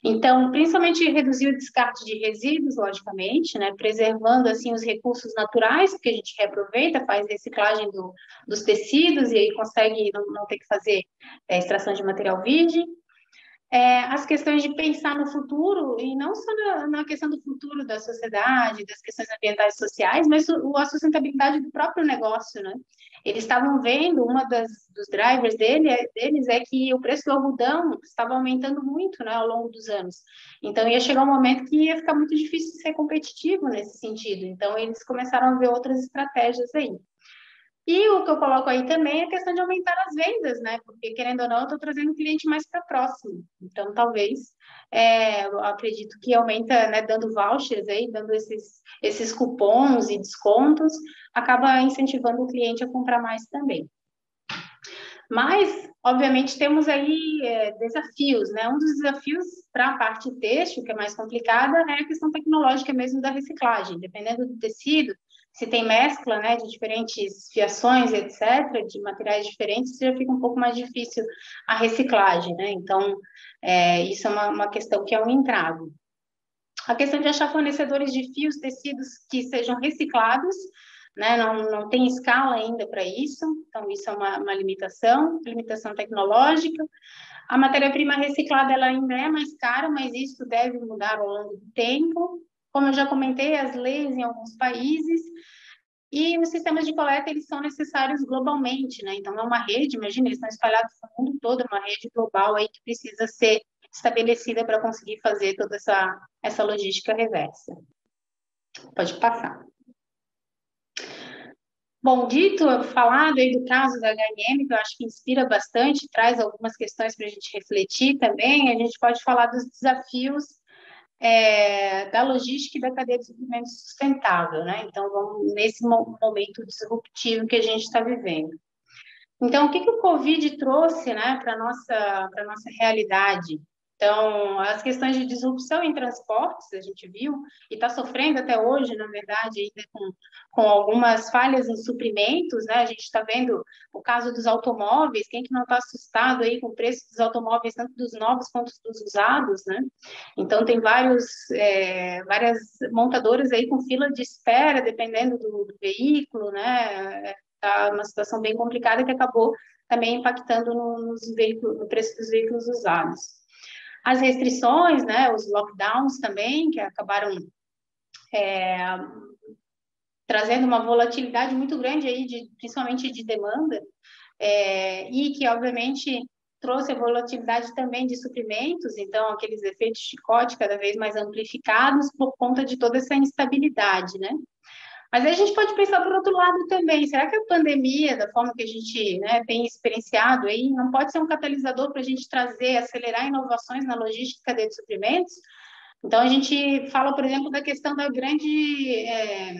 Então, principalmente reduzir o descarte de resíduos, logicamente, né, preservando, assim, os recursos naturais, que a gente reaproveita, faz reciclagem do, dos tecidos e aí consegue não, não ter que fazer é, extração de material virgem é, as questões de pensar no futuro, e não só na, na, questão do futuro da sociedade, das questões ambientais sociais, mas o, a sustentabilidade do próprio negócio, né? Eles estavam vendo, uma das, dos drivers dele, é, deles é que o preço do algodão estava aumentando muito, né, ao longo dos anos. Então, ia chegar um momento que ia ficar muito difícil ser competitivo nesse sentido. Então, eles começaram a ver outras estratégias aí. E o que eu coloco aí também é a questão de aumentar as vendas, né? Porque, querendo ou não, eu estou trazendo o cliente mais para próximo. Então, talvez, é, eu acredito que aumenta, né, dando vouchers aí, dando esses, esses cupons e descontos, acaba incentivando o cliente a comprar mais também. Mas, obviamente, temos aí é, desafios, né? Um dos desafios para a parte têxtil, que é mais complicada, é a questão tecnológica mesmo da reciclagem. Dependendo do tecido, se tem mescla, né, de diferentes fiações, etc., de materiais diferentes, já fica um pouco mais difícil a reciclagem, né? Então, é, isso é uma, uma questão que é um entrave. A questão de achar fornecedores de fios, tecidos que sejam reciclados, né? Não, não tem escala ainda para isso, então isso é uma, uma limitação, limitação tecnológica. A matéria-prima reciclada ela ainda é mais cara, mas isso deve mudar ao longo do tempo. Como eu já comentei, as leis em alguns países e os sistemas de coleta eles são necessários globalmente, né? Então é uma rede, imagina, eles estão espalhados no mundo todo, é uma rede global aí que precisa ser estabelecida para conseguir fazer toda essa essa logística reversa. Pode passar. Bom, dito, falado aí do caso da HM, que eu acho que inspira bastante, traz algumas questões para a gente refletir também, a gente pode falar dos desafios é, da logística e da cadeia de suprimentos sustentável, né? Então, vamos nesse momento disruptivo que a gente está vivendo. Então, o que, que o Covid trouxe né, para a nossa, nossa realidade? Então, as questões de disrupção em transportes, a gente viu, e está sofrendo até hoje, na verdade, ainda com, com algumas falhas em suprimentos, né? A gente está vendo o caso dos automóveis, quem que não está assustado aí com o preço dos automóveis, tanto dos novos quanto dos usados, né? Então, tem vários, é, várias montadoras aí com fila de espera, dependendo do, do veículo, né? Está uma situação bem complicada que acabou também impactando no, nos veículos, no preço dos veículos usados. As restrições, né, os lockdowns também, que acabaram é, trazendo uma volatilidade muito grande aí, de, principalmente de demanda, é, e que, obviamente, trouxe a volatilidade também de suprimentos, então, aqueles efeitos chicote cada vez mais amplificados por conta de toda essa instabilidade, né? Mas aí a gente pode pensar por outro lado também, será que a pandemia, da forma que a gente né, tem experienciado aí, não pode ser um catalisador para a gente trazer, acelerar inovações na logística de suprimentos? Então, a gente fala, por exemplo, da questão da grande, é,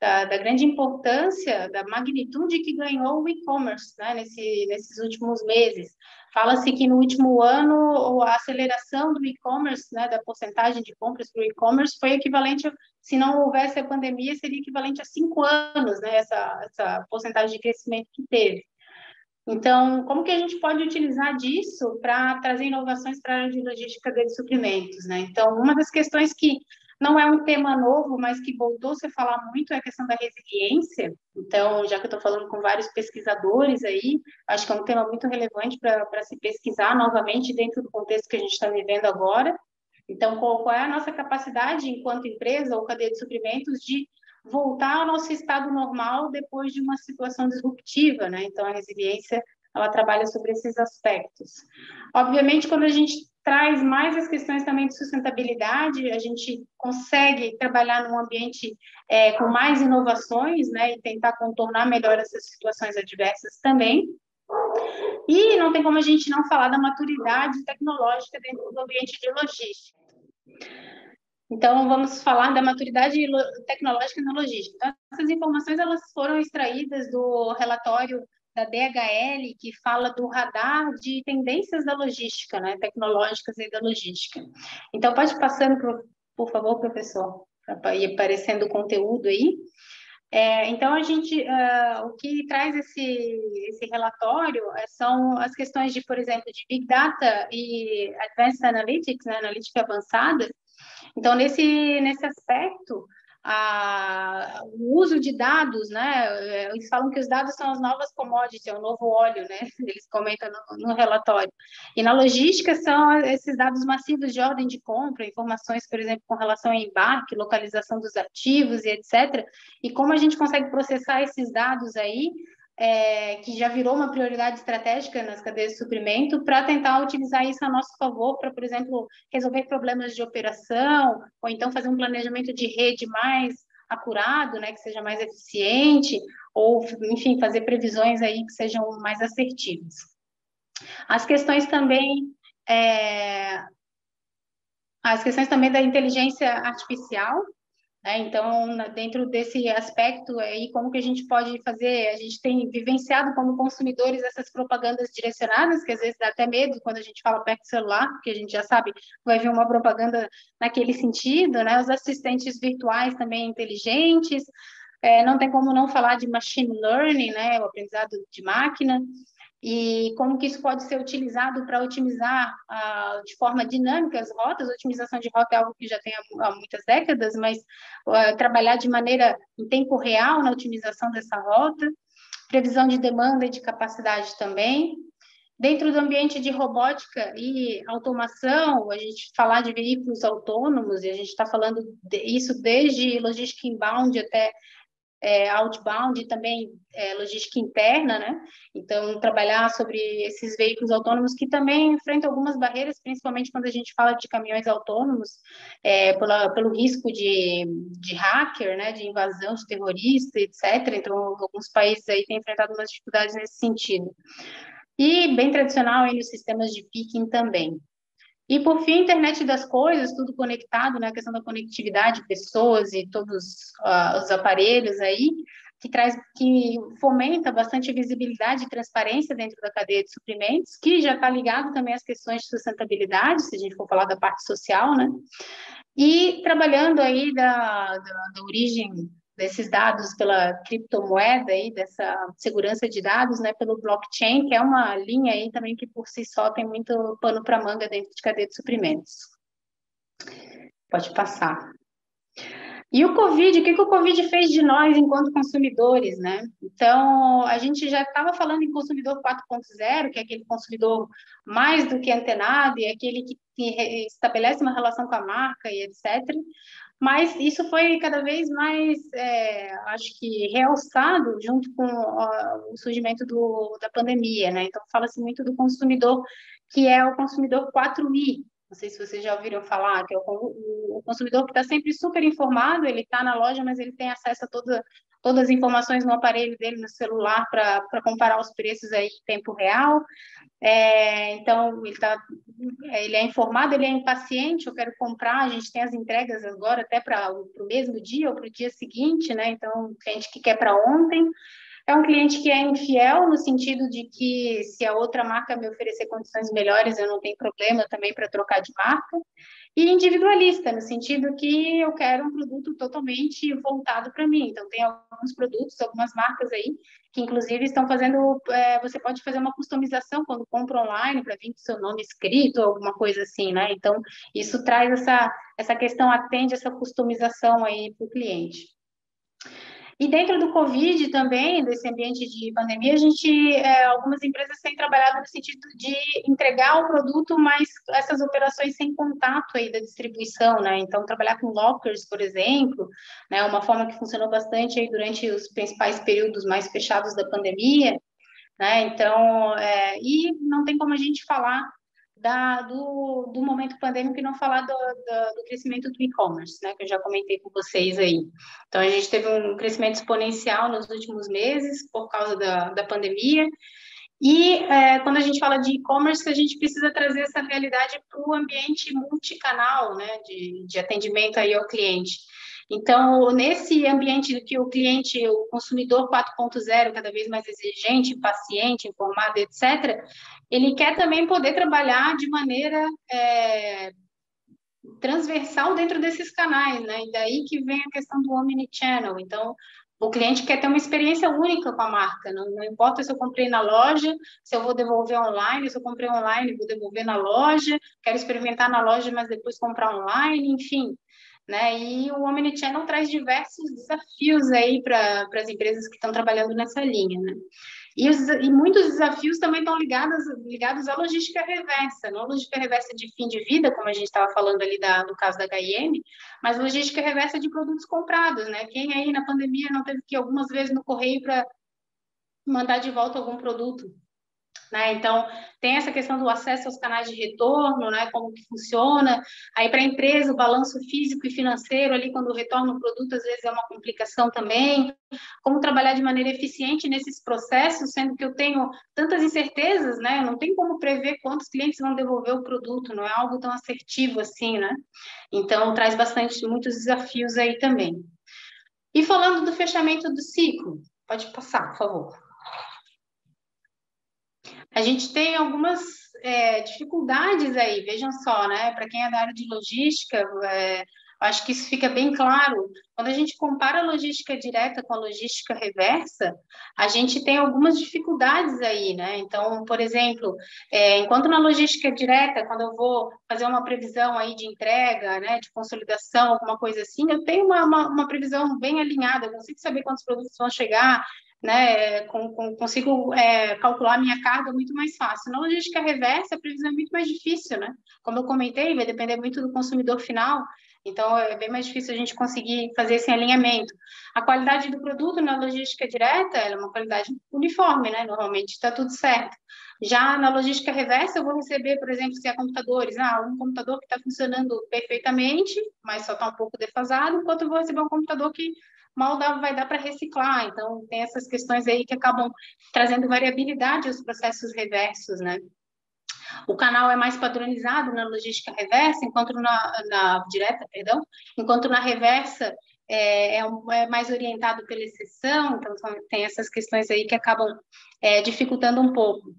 da, da, grande importância, da magnitude que ganhou o e-commerce né, nesse, nesses últimos meses. Fala-se que no último ano a aceleração do e-commerce, né, da porcentagem de compras para o e-commerce, foi equivalente, se não houvesse a pandemia, seria equivalente a cinco anos, né, essa, essa porcentagem de crescimento que teve. Então, como que a gente pode utilizar disso para trazer inovações para a área de logística de suprimentos, né? Então, uma das questões que não é um tema novo, mas que voltou-se a falar muito é a questão da resiliência. Então, já que eu estou falando com vários pesquisadores aí, acho que é um tema muito relevante para se pesquisar novamente dentro do contexto que a gente está vivendo agora. Então, qual, qual é a nossa capacidade, enquanto empresa ou cadeia de suprimentos, de voltar ao nosso estado normal depois de uma situação disruptiva, né? Então, a resiliência, ela trabalha sobre esses aspectos. Obviamente, quando a gente traz mais as questões também de sustentabilidade, a gente consegue trabalhar num ambiente é, com mais inovações, né, e tentar contornar melhor essas situações adversas também. E não tem como a gente não falar da maturidade tecnológica dentro do ambiente de logística. Então, vamos falar da maturidade tecnológica na logística. Então, essas informações elas foram extraídas do relatório da DHL, que fala do radar de tendências da logística, né, tecnológicas e da logística. Então, pode passando, por, por favor, professor, para ir aparecendo o conteúdo aí. É, então, a gente, uh, o que traz esse, esse relatório é, são as questões de, por exemplo, de Big Data e Advanced Analytics, né, analítica avançada. Então, nesse, nesse aspecto, a, o uso de dados, né? Eles falam que os dados são as novas commodities, é o novo óleo, né? Eles comentam no, no, relatório. E na logística são esses dados massivos de ordem de compra, informações, por exemplo, com relação a embarque, localização dos ativos e etc. E como a gente consegue processar esses dados aí é, que já virou uma prioridade estratégica nas cadeias de suprimento, para tentar utilizar isso a nosso favor, para, por exemplo, resolver problemas de operação, ou então fazer um planejamento de rede mais acurado, né, que seja mais eficiente, ou, enfim, fazer previsões aí que sejam mais assertivas. As questões também é, as questões também da inteligência artificial, né? Então, dentro desse aspecto aí, como que a gente pode fazer? A gente tem vivenciado como consumidores essas propagandas direcionadas, que às vezes dá até medo quando a gente fala perto do celular, porque a gente já sabe que vai vir uma propaganda naquele sentido, né? Os assistentes virtuais também inteligentes, é, não tem como não falar de machine learning, né? O aprendizado de máquina e como que isso pode ser utilizado para otimizar uh, de forma dinâmica as rotas. A otimização de rota é algo que já tem há, muitas décadas, mas uh, trabalhar de maneira em tempo real na otimização dessa rota, previsão de demanda e de capacidade também. Dentro do ambiente de robótica e automação, a gente falar de veículos autônomos, e a gente está falando de, isso desde logística inbound até é, outbound e também é, logística interna, né? Então, trabalhar sobre esses veículos autônomos que também enfrentam algumas barreiras, principalmente quando a gente fala de caminhões autônomos, é, pela, pelo risco de, de hacker, né? De invasão de terrorista, etc. Então, alguns países aí têm enfrentado umas dificuldades nesse sentido. E bem tradicional aí nos sistemas de picking também. E, por fim, internet das coisas, tudo conectado, né? A questão da conectividade, pessoas e todos uh, os aparelhos aí, que traz, que fomenta bastante visibilidade e transparência dentro da cadeia de suprimentos, que já está ligado também às questões de sustentabilidade, se a gente for falar da parte social, né? E trabalhando aí da, da, da origem desses dados pela criptomoeda aí, dessa segurança de dados, né, pelo blockchain, que é uma linha aí também que por si só tem muito pano para manga dentro de cadeia de suprimentos. Pode passar. E o Covid, o que, que o Covid fez de nós enquanto consumidores, né? Então, a gente já estava falando em consumidor 4.0, que é aquele consumidor mais do que antenado e aquele que estabelece uma relação com a marca e etc mas isso foi cada vez mais, é, acho que, realçado junto com o surgimento do, da pandemia, né? Então, fala-se muito do consumidor, que é o consumidor 4i, não sei se vocês já ouviram falar, que é o, o consumidor que está sempre super informado, ele está na loja, mas ele tem acesso a toda, todas as informações no aparelho dele, no celular, para comparar os preços aí em tempo real. É, então, ele, tá, ele é informado, ele é impaciente, eu quero comprar, a gente tem as entregas agora até para o mesmo dia ou para o dia seguinte, né? Então, gente que quer para ontem. É um cliente que é infiel no sentido de que se a outra marca me oferecer condições melhores, eu não tenho problema também para trocar de marca. E individualista, no sentido que eu quero um produto totalmente voltado para mim. Então, tem alguns produtos, algumas marcas aí, que inclusive estão fazendo. É, você pode fazer uma customização quando compra online para vir com seu nome escrito, alguma coisa assim, né? Então, isso traz essa, essa questão, atende essa customização aí para o cliente. E dentro do Covid também, desse ambiente de pandemia, a gente, é, algumas empresas têm trabalhado no sentido de entregar o produto, mas essas operações sem contato aí da distribuição, né? Então, trabalhar com lockers, por exemplo, né? Uma forma que funcionou bastante aí durante os principais períodos mais fechados da pandemia, né? Então, é, e não tem como a gente falar da, do, do momento pandêmico e não falar do, do, do crescimento do e-commerce, né, que eu já comentei com vocês aí. Então, a gente teve um crescimento exponencial nos últimos meses por causa da, da pandemia, e é, quando a gente fala de e-commerce, a gente precisa trazer essa realidade para o ambiente multicanal, né, de, de atendimento aí ao cliente. Então, nesse ambiente que o cliente, o consumidor 4.0, cada vez mais exigente, impaciente, informado, etc., ele quer também poder trabalhar de maneira é, transversal dentro desses canais, né? E daí que vem a questão do omnichannel. Então, o cliente quer ter uma experiência única com a marca, não, não, importa se eu comprei na loja, se eu vou devolver online, se eu comprei online, vou devolver na loja, quero experimentar na loja, mas depois comprar online, enfim né? E o Omnichannel traz diversos desafios aí para as empresas que estão trabalhando nessa linha, né? E, os, e, muitos desafios também estão ligados, ligados à logística reversa, não logística reversa de fim de vida, como a gente estava falando ali da, no caso da H&M, mas logística reversa de produtos comprados, né? Quem aí na pandemia não teve que ir algumas vezes no correio para mandar de volta algum produto? Né? Então, tem essa questão do acesso aos canais de retorno, né? como que funciona. Aí, para a empresa, o balanço físico e financeiro, ali, quando retorna o produto, às vezes é uma complicação também. Como trabalhar de maneira eficiente nesses processos, sendo que eu tenho tantas incertezas, né? Não tem como prever quantos clientes vão devolver o produto, não é algo tão assertivo assim, né? Então, traz bastante, muitos desafios aí também. E falando do fechamento do ciclo, pode passar, por favor. A gente tem algumas é, dificuldades aí, vejam só, né? Para quem é da área de logística, é, acho que isso fica bem claro. Quando a gente compara a logística direta com a logística reversa, a gente tem algumas dificuldades aí, né? Então, por exemplo, é, enquanto na logística direta, quando eu vou fazer uma previsão aí de entrega, né, de consolidação, alguma coisa assim, eu tenho uma, uma, uma previsão bem alinhada, eu consigo saber quantos produtos vão chegar, né, com, com, consigo é, calcular minha carga muito mais fácil. Na logística reversa, a previsão é muito mais difícil, né? Como eu comentei, vai depender muito do consumidor final, então é bem mais difícil a gente conseguir fazer esse alinhamento. A qualidade do produto na logística direta é uma qualidade uniforme, né? Normalmente está tudo certo. Já na logística reversa, eu vou receber, por exemplo, se é computadores, ah, um computador que está funcionando perfeitamente, mas só está um pouco defasado, enquanto eu vou receber um computador que mal dá, vai dar para reciclar. Então, tem essas questões aí que acabam trazendo variabilidade aos processos reversos, né? O canal é mais padronizado na logística reversa, enquanto na, na direta, perdão, enquanto na reversa é, é, é, mais orientado pela exceção, então tem essas questões aí que acabam é, dificultando um pouco.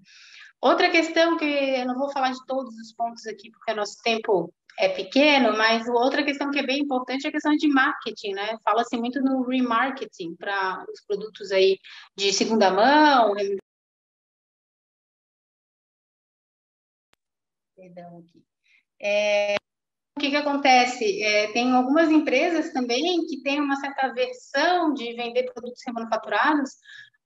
Outra questão que eu não vou falar de todos os pontos aqui, porque o nosso tempo é pequeno, mas outra questão que é bem importante é a questão de marketing, né? Fala-se muito no remarketing para os produtos aí de segunda mão. Perdão aqui. É, o que, que acontece? É, tem algumas empresas também que têm uma certa aversão de vender produtos remanufaturados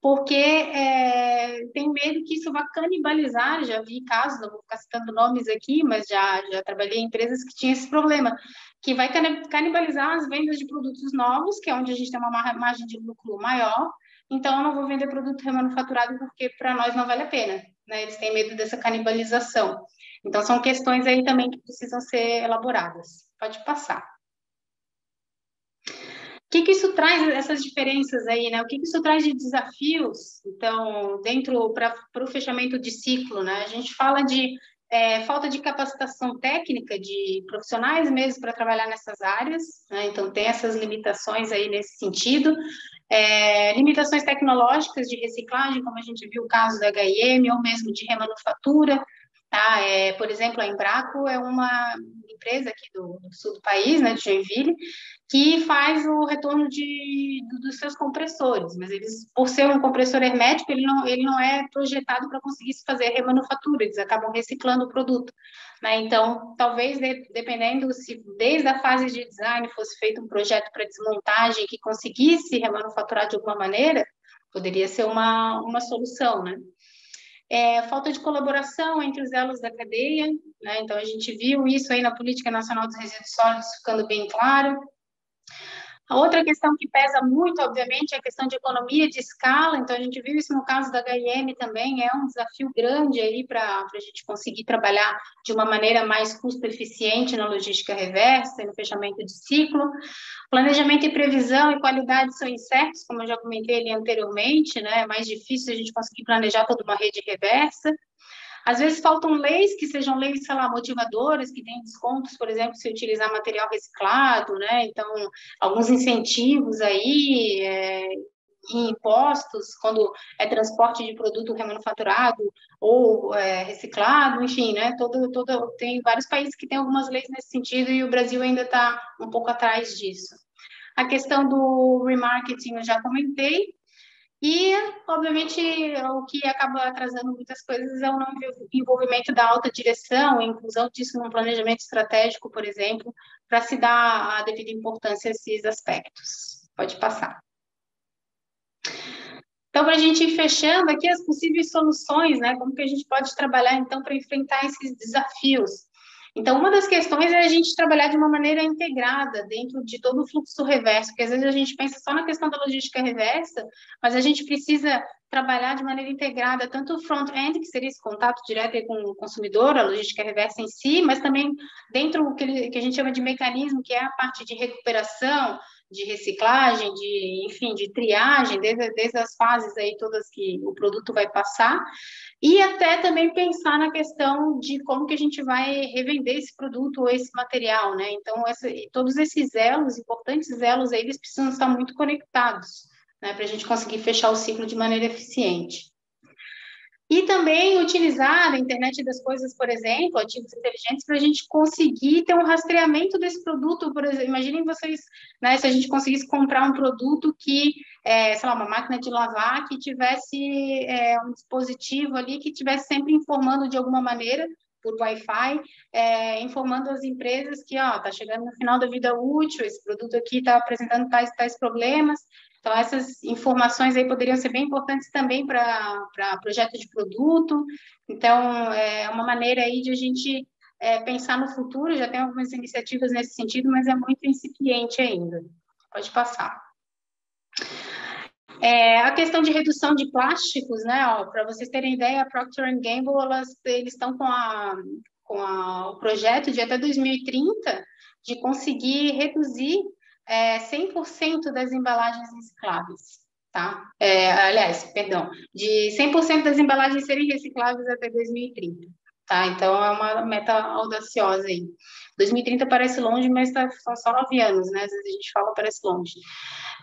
porque é, tem medo que isso vá canibalizar. Já vi casos, não vou ficar citando nomes aqui, mas já, já trabalhei em empresas que tinham esse problema, que vai canibalizar as vendas de produtos novos, que é onde a gente tem uma margem de lucro maior. Então, eu não vou vender produto remanufaturado porque para nós não vale a pena. Né? Eles têm medo dessa canibalização. Então, são questões aí também que precisam ser elaboradas. Pode passar que, que isso traz, essas diferenças aí, né? O que, que isso traz de desafios, então, dentro para o fechamento de ciclo, né? A gente fala de é, falta de capacitação técnica de profissionais mesmo para trabalhar nessas áreas, né? então tem essas limitações aí nesse sentido. É, limitações tecnológicas de reciclagem, como a gente viu o caso da HM, ou mesmo de remanufatura, Tá? É, por exemplo, a Embraco é uma empresa aqui do, do, sul do país, né, de Joinville, que faz o retorno de, do, dos seus compressores, mas eles, por ser um compressor hermético, ele não, ele não é projetado para conseguir se fazer remanufatura, eles acabam reciclando o produto. Né? Então, talvez, de, dependendo se desde a fase de design fosse feito um projeto para desmontagem que conseguisse remanufaturar de alguma maneira, poderia ser uma, uma solução, né? É, falta de colaboração entre os elos da cadeia, né? então a gente viu isso aí na Política Nacional dos Resíduos Sólidos ficando bem claro. A outra questão que pesa muito, obviamente, é a questão de economia de escala. Então, a gente viu isso no caso da HM também, é um desafio grande aí para a gente conseguir trabalhar de uma maneira mais custo-eficiente na logística reversa e no fechamento de ciclo. Planejamento e previsão e qualidade são incertos, como eu já comentei ali anteriormente, né? É mais difícil a gente conseguir planejar toda uma rede reversa. Às vezes faltam leis que sejam leis, sei lá, motivadoras, que tenham descontos, por exemplo, se utilizar material reciclado, né? Então, alguns incentivos aí, é, em impostos, quando é transporte de produto remanufaturado ou é, reciclado, enfim, né? Todo, todo, tem vários países que têm algumas leis nesse sentido e o Brasil ainda está um pouco atrás disso. A questão do remarketing eu já comentei, e, obviamente, o que acaba atrasando muitas coisas é o não envolvimento da alta direção, a inclusão disso no planejamento estratégico, por exemplo, para se dar a devida importância a esses aspectos. Pode passar. Então, para a gente ir fechando aqui as possíveis soluções, né? Como que a gente pode trabalhar, então, para enfrentar esses desafios? Então, uma das questões é a gente trabalhar de uma maneira integrada dentro de todo o fluxo reverso, porque às vezes a gente pensa só na questão da logística reversa, mas a gente precisa trabalhar de maneira integrada tanto o front-end, que seria esse contato direto com o consumidor, a logística reversa em si, mas também dentro do que, que a gente chama de mecanismo, que é a parte de recuperação, de reciclagem, de, enfim, de triagem, desde, desde as fases aí todas que o produto vai passar, e até também pensar na questão de como que a gente vai revender esse produto ou esse material, né? Então, essa, todos esses elos, importantes elos aí, eles precisam estar muito conectados, né, para a gente conseguir fechar o ciclo de maneira eficiente. E também utilizar a internet das coisas, por exemplo, ativos inteligentes, para a gente conseguir ter um rastreamento desse produto. Por exemplo, imaginem vocês, né, se a gente conseguisse comprar um produto que, é, sei lá, uma máquina de lavar que tivesse é, um dispositivo ali que tivesse sempre informando de alguma maneira por Wi-Fi, é, informando as empresas que, ó, tá chegando no final da vida útil, esse produto aqui está apresentando tais, tais problemas, então, essas informações aí poderiam ser bem importantes também para projeto de produto. Então, é uma maneira aí de a gente é, pensar no futuro. Já tem algumas iniciativas nesse sentido, mas é muito incipiente ainda. Pode passar. É, a questão de redução de plásticos, né? Para vocês terem ideia, a Procter Gamble, elas, eles estão com, a, com a, o projeto de até 2030 de conseguir reduzir é, 100% das embalagens recicláveis, tá? É, aliás, perdão, de 100% das embalagens serem recicláveis até 2030, tá? Então, é uma meta audaciosa aí. 2030 parece longe, mas tá, são só nove anos, né? Às vezes a gente fala parece longe.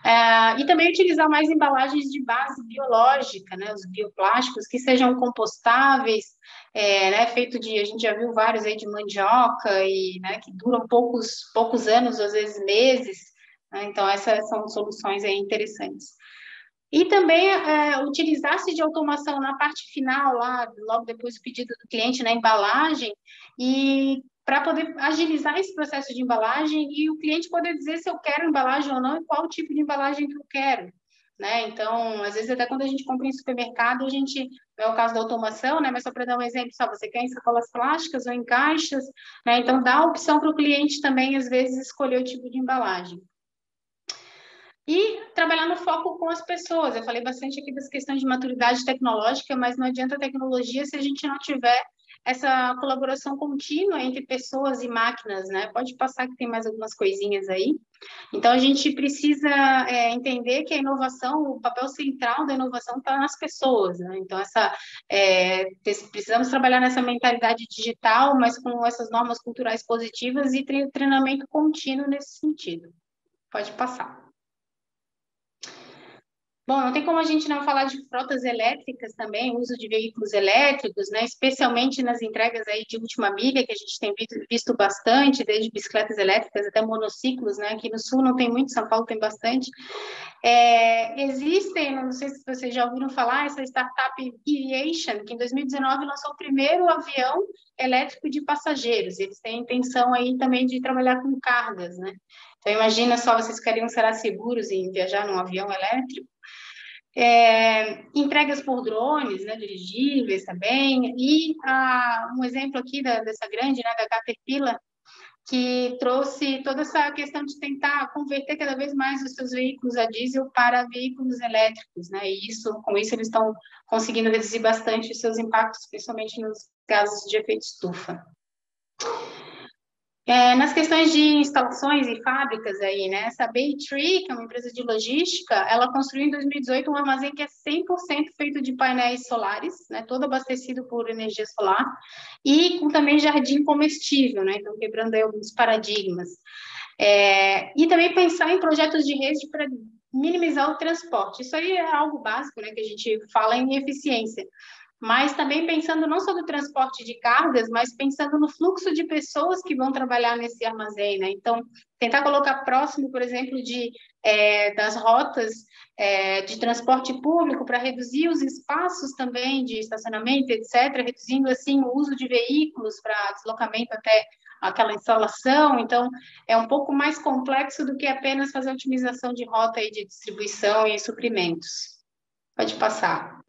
É, e também utilizar mais embalagens de base biológica, né? Os bioplásticos que sejam compostáveis, é, né? Feito de, a gente já viu vários aí de mandioca e, né? Que duram poucos, poucos anos, às vezes meses? Então, essas são soluções aí interessantes. E também é, utilizar-se de automação na parte final, lá, logo depois do pedido do cliente na embalagem, e para poder agilizar esse processo de embalagem e o cliente poder dizer se eu quero embalagem ou não e qual tipo de embalagem que eu quero. Né? Então, às vezes, até quando a gente compra em supermercado, a gente, é o caso da automação, né? Mas só para dar um exemplo, só você quer em sacolas plásticas ou em caixas, né? Então, dá a opção para o cliente também, às vezes, escolher o tipo de embalagem. E trabalhar no foco com as pessoas. Eu falei bastante aqui das questões de maturidade tecnológica, mas não adianta tecnologia se a gente não tiver essa colaboração contínua entre pessoas e máquinas, né? Pode passar que tem mais algumas coisinhas aí. Então, a gente precisa é, entender que a inovação, o papel central da inovação está nas pessoas, né? Então, essa, é, precisamos trabalhar nessa mentalidade digital, mas com essas normas culturais positivas e treinamento contínuo nesse sentido. Pode passar. Bom, não tem como a gente não falar de frotas elétricas também, uso de veículos elétricos, né? Especialmente nas entregas aí de última milha, que a gente tem visto, bastante, desde bicicletas elétricas até monociclos, né? Aqui no sul não tem muito, São Paulo tem bastante. É, existem, não sei se vocês já ouviram falar, essa startup Aviation, que em 2019 lançou o primeiro avião elétrico de passageiros. Eles têm intenção aí também de trabalhar com cargas, né? Então, imagina só, vocês queriam ser seguros em viajar num avião elétrico? É, entregas por drones, né, dirigíveis também, e ah, um exemplo aqui da, dessa grande, né, da Caterpillar, que trouxe toda essa questão de tentar converter cada vez mais os seus veículos a diesel para veículos elétricos, né, e isso, com isso eles estão conseguindo reduzir bastante os seus impactos, principalmente nos gases de efeito estufa. É, nas questões de instalações e fábricas aí, né? Essa Baytree, que é uma empresa de logística, ela construiu em 2018 um armazém que é 100% feito de painéis solares, né? Todo abastecido por energia solar e com também jardim comestível, né? Então quebrando aí alguns paradigmas. É, e também pensar em projetos de rede para minimizar o transporte. Isso aí é algo básico, né? Que a gente fala em eficiência mas também pensando não só no transporte de cargas, mas pensando no fluxo de pessoas que vão trabalhar nesse armazém, né? Então, tentar colocar próximo, por exemplo, de, é, das rotas é, de transporte público para reduzir os espaços também de estacionamento, etc., reduzindo, assim, o uso de veículos para deslocamento até aquela instalação, então é um pouco mais complexo do que apenas fazer otimização de rota e de distribuição e suprimentos. Pode passar.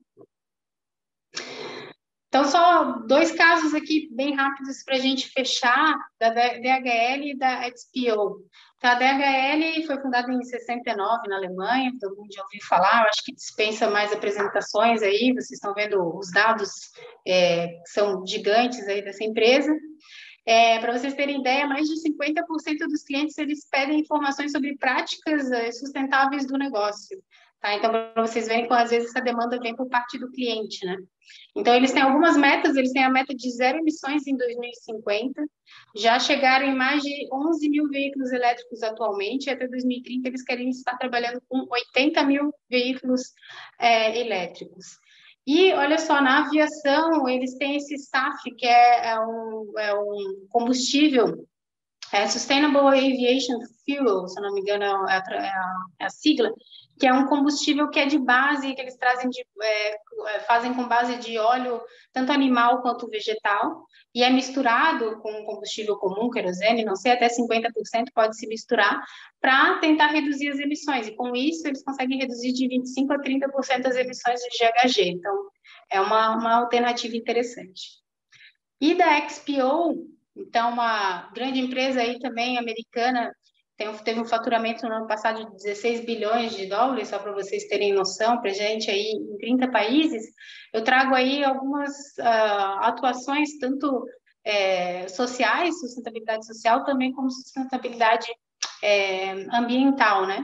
Então, só dois casos aqui bem rápidos para a gente fechar, da DHL e da XPO. Então, a DHL foi fundada em 69 na Alemanha, todo mundo já ouviu falar, eu acho que dispensa mais apresentações aí, vocês estão vendo os dados é, que são gigantes aí dessa empresa. É, Para vocês terem ideia, mais de 50% dos clientes eles pedem informações sobre práticas é, sustentáveis do negócio. Tá? Então, para vocês verem como às vezes essa demanda vem por parte do cliente, né? Então, eles têm algumas metas, eles têm a meta de zero emissões em 2050, já chegaram em mais de 11 mil veículos elétricos atualmente, e até 2030 eles querem estar trabalhando com 80 mil veículos é, elétricos. E, olha só, na aviação, eles têm esse SAF, que é, é, um, é um combustível é Sustainable Aviation Fuel, se não me engano é a, é a, é a sigla, que é um combustível que é de base, que eles trazem de, é, é, fazem com base de óleo, tanto animal quanto vegetal, e é misturado com combustível comum, querosene, não sei, até 50% pode se misturar, para tentar reduzir as emissões. E com isso, eles conseguem reduzir de 25% a 30% as emissões de GHG. Então, é uma, uma alternativa interessante. E da XPO, então, uma grande empresa aí também americana tem, teve um faturamento no ano passado de 16 bilhões de dólares, só para vocês terem noção, para gente aí em 30 países. Eu trago aí algumas uh, atuações, tanto é, sociais, sustentabilidade social, também como sustentabilidade é, ambiental, né?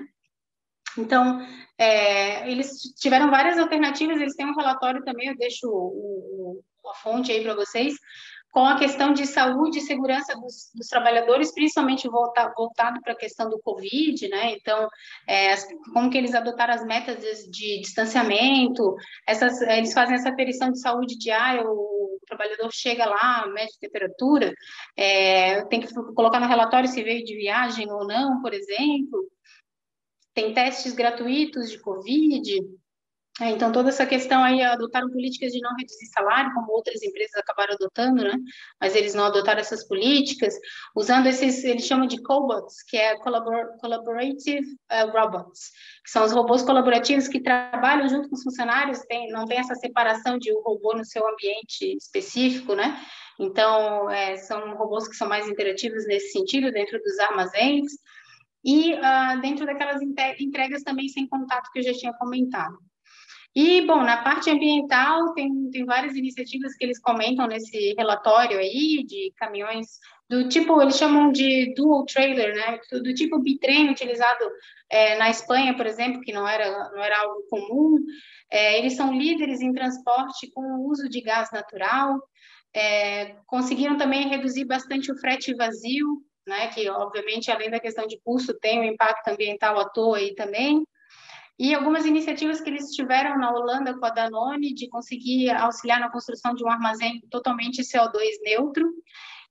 Então, é, eles tiveram várias alternativas, eles têm um relatório também, eu deixo o, o, a fonte aí para vocês, com a questão de saúde e segurança dos, dos trabalhadores, principalmente volta, voltado para a questão do Covid, né? Então, é, como que eles adotaram as metas de, de distanciamento, essas, eles fazem essa aferição de saúde diária, o, o trabalhador chega lá, mede temperatura, é, tem que colocar no relatório se veio de viagem ou não, por exemplo. Tem testes gratuitos de Covid, é, então, toda essa questão aí, adotaram políticas de não reduzir salário, como outras empresas acabaram adotando, né? Mas eles não adotaram essas políticas, usando esses, eles chamam de cobots, que é Collabor Collaborative uh, Robots, que são os robôs colaborativos que trabalham junto com os funcionários, tem, não tem essa separação de um robô no seu ambiente específico, né? Então, é, são robôs que são mais interativos nesse sentido, dentro dos armazéns, e uh, dentro daquelas entregas também sem contato que eu já tinha comentado. E, bom, na parte ambiental, tem, tem várias iniciativas que eles comentam nesse relatório aí, de caminhões do tipo, eles chamam de dual trailer, né? Do, do tipo bitrem utilizado é, na Espanha, por exemplo, que não era, não era algo comum. É, eles são líderes em transporte com o uso de gás natural. É, conseguiram também reduzir bastante o frete vazio, né? Que, obviamente, além da questão de custo, tem um impacto ambiental à toa aí também e algumas iniciativas que eles tiveram na Holanda com a Danone de conseguir auxiliar na construção de um armazém totalmente CO2 neutro,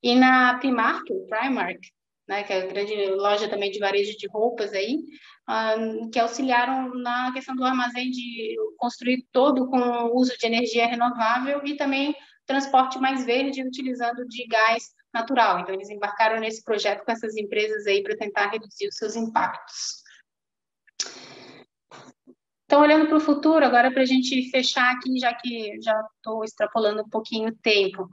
e na Primark, Primark, né, que é a grande loja também de varejo de roupas aí, que auxiliaram na questão do armazém de construir todo com uso de energia renovável e também transporte mais verde utilizando de gás natural. Então eles embarcaram nesse projeto com essas empresas aí para tentar reduzir os seus impactos. Então, olhando para o futuro, agora para a gente fechar aqui, já que já estou extrapolando um pouquinho o tempo.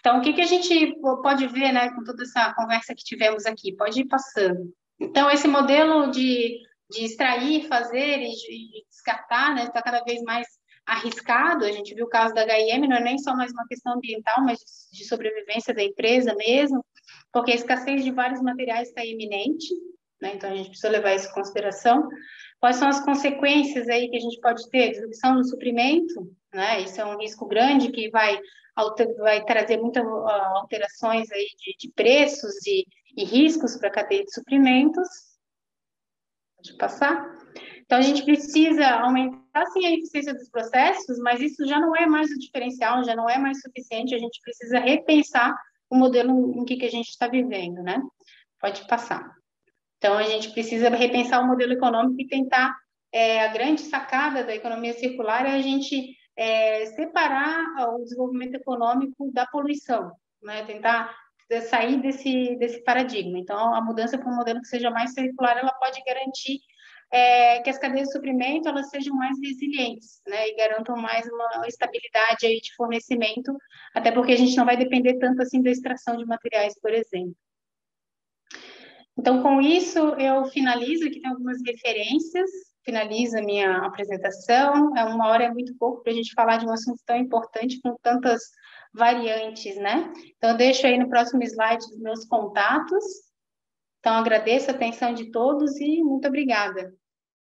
Então, o que, que a gente pode ver né, com toda essa conversa que tivemos aqui? Pode ir passando. Então, esse modelo de, de extrair, fazer e de descartar está né, tá cada vez mais arriscado. A gente viu o caso da HM, não é nem só mais uma questão ambiental, mas de sobrevivência da empresa mesmo, porque a escassez de vários materiais está iminente, né, então a gente precisa levar isso em consideração. Quais são as consequências aí que a gente pode ter? Disrupção no suprimento, né? Isso é um risco grande que vai, vai trazer muitas ah, alterações aí de, de preços e, e riscos para a cadeia de suprimentos. Pode passar. Então, a gente precisa aumentar, sim, a eficiência dos processos, mas isso já não é mais o diferencial, já não é mais suficiente, a gente precisa repensar o modelo em que, que a gente está vivendo, né? Pode passar. Então, a gente precisa repensar o modelo econômico e tentar. É, a grande sacada da economia circular é a gente é, separar o desenvolvimento econômico da poluição, né? tentar sair desse, desse paradigma. Então, a mudança para um modelo que seja mais circular, ela pode garantir é, que as cadeias de suprimento elas sejam mais resilientes, né, e garantam mais uma estabilidade aí de fornecimento, até porque a gente não vai depender tanto assim da extração de materiais, por exemplo. Então, com isso, eu finalizo, aqui tem algumas referências, finalizo a minha apresentação, é uma hora é muito pouco para a gente falar de um assunto tão importante, com tantas variantes, né? Então, eu deixo aí no próximo slide os meus contatos, então, agradeço a atenção de todos e muito obrigada.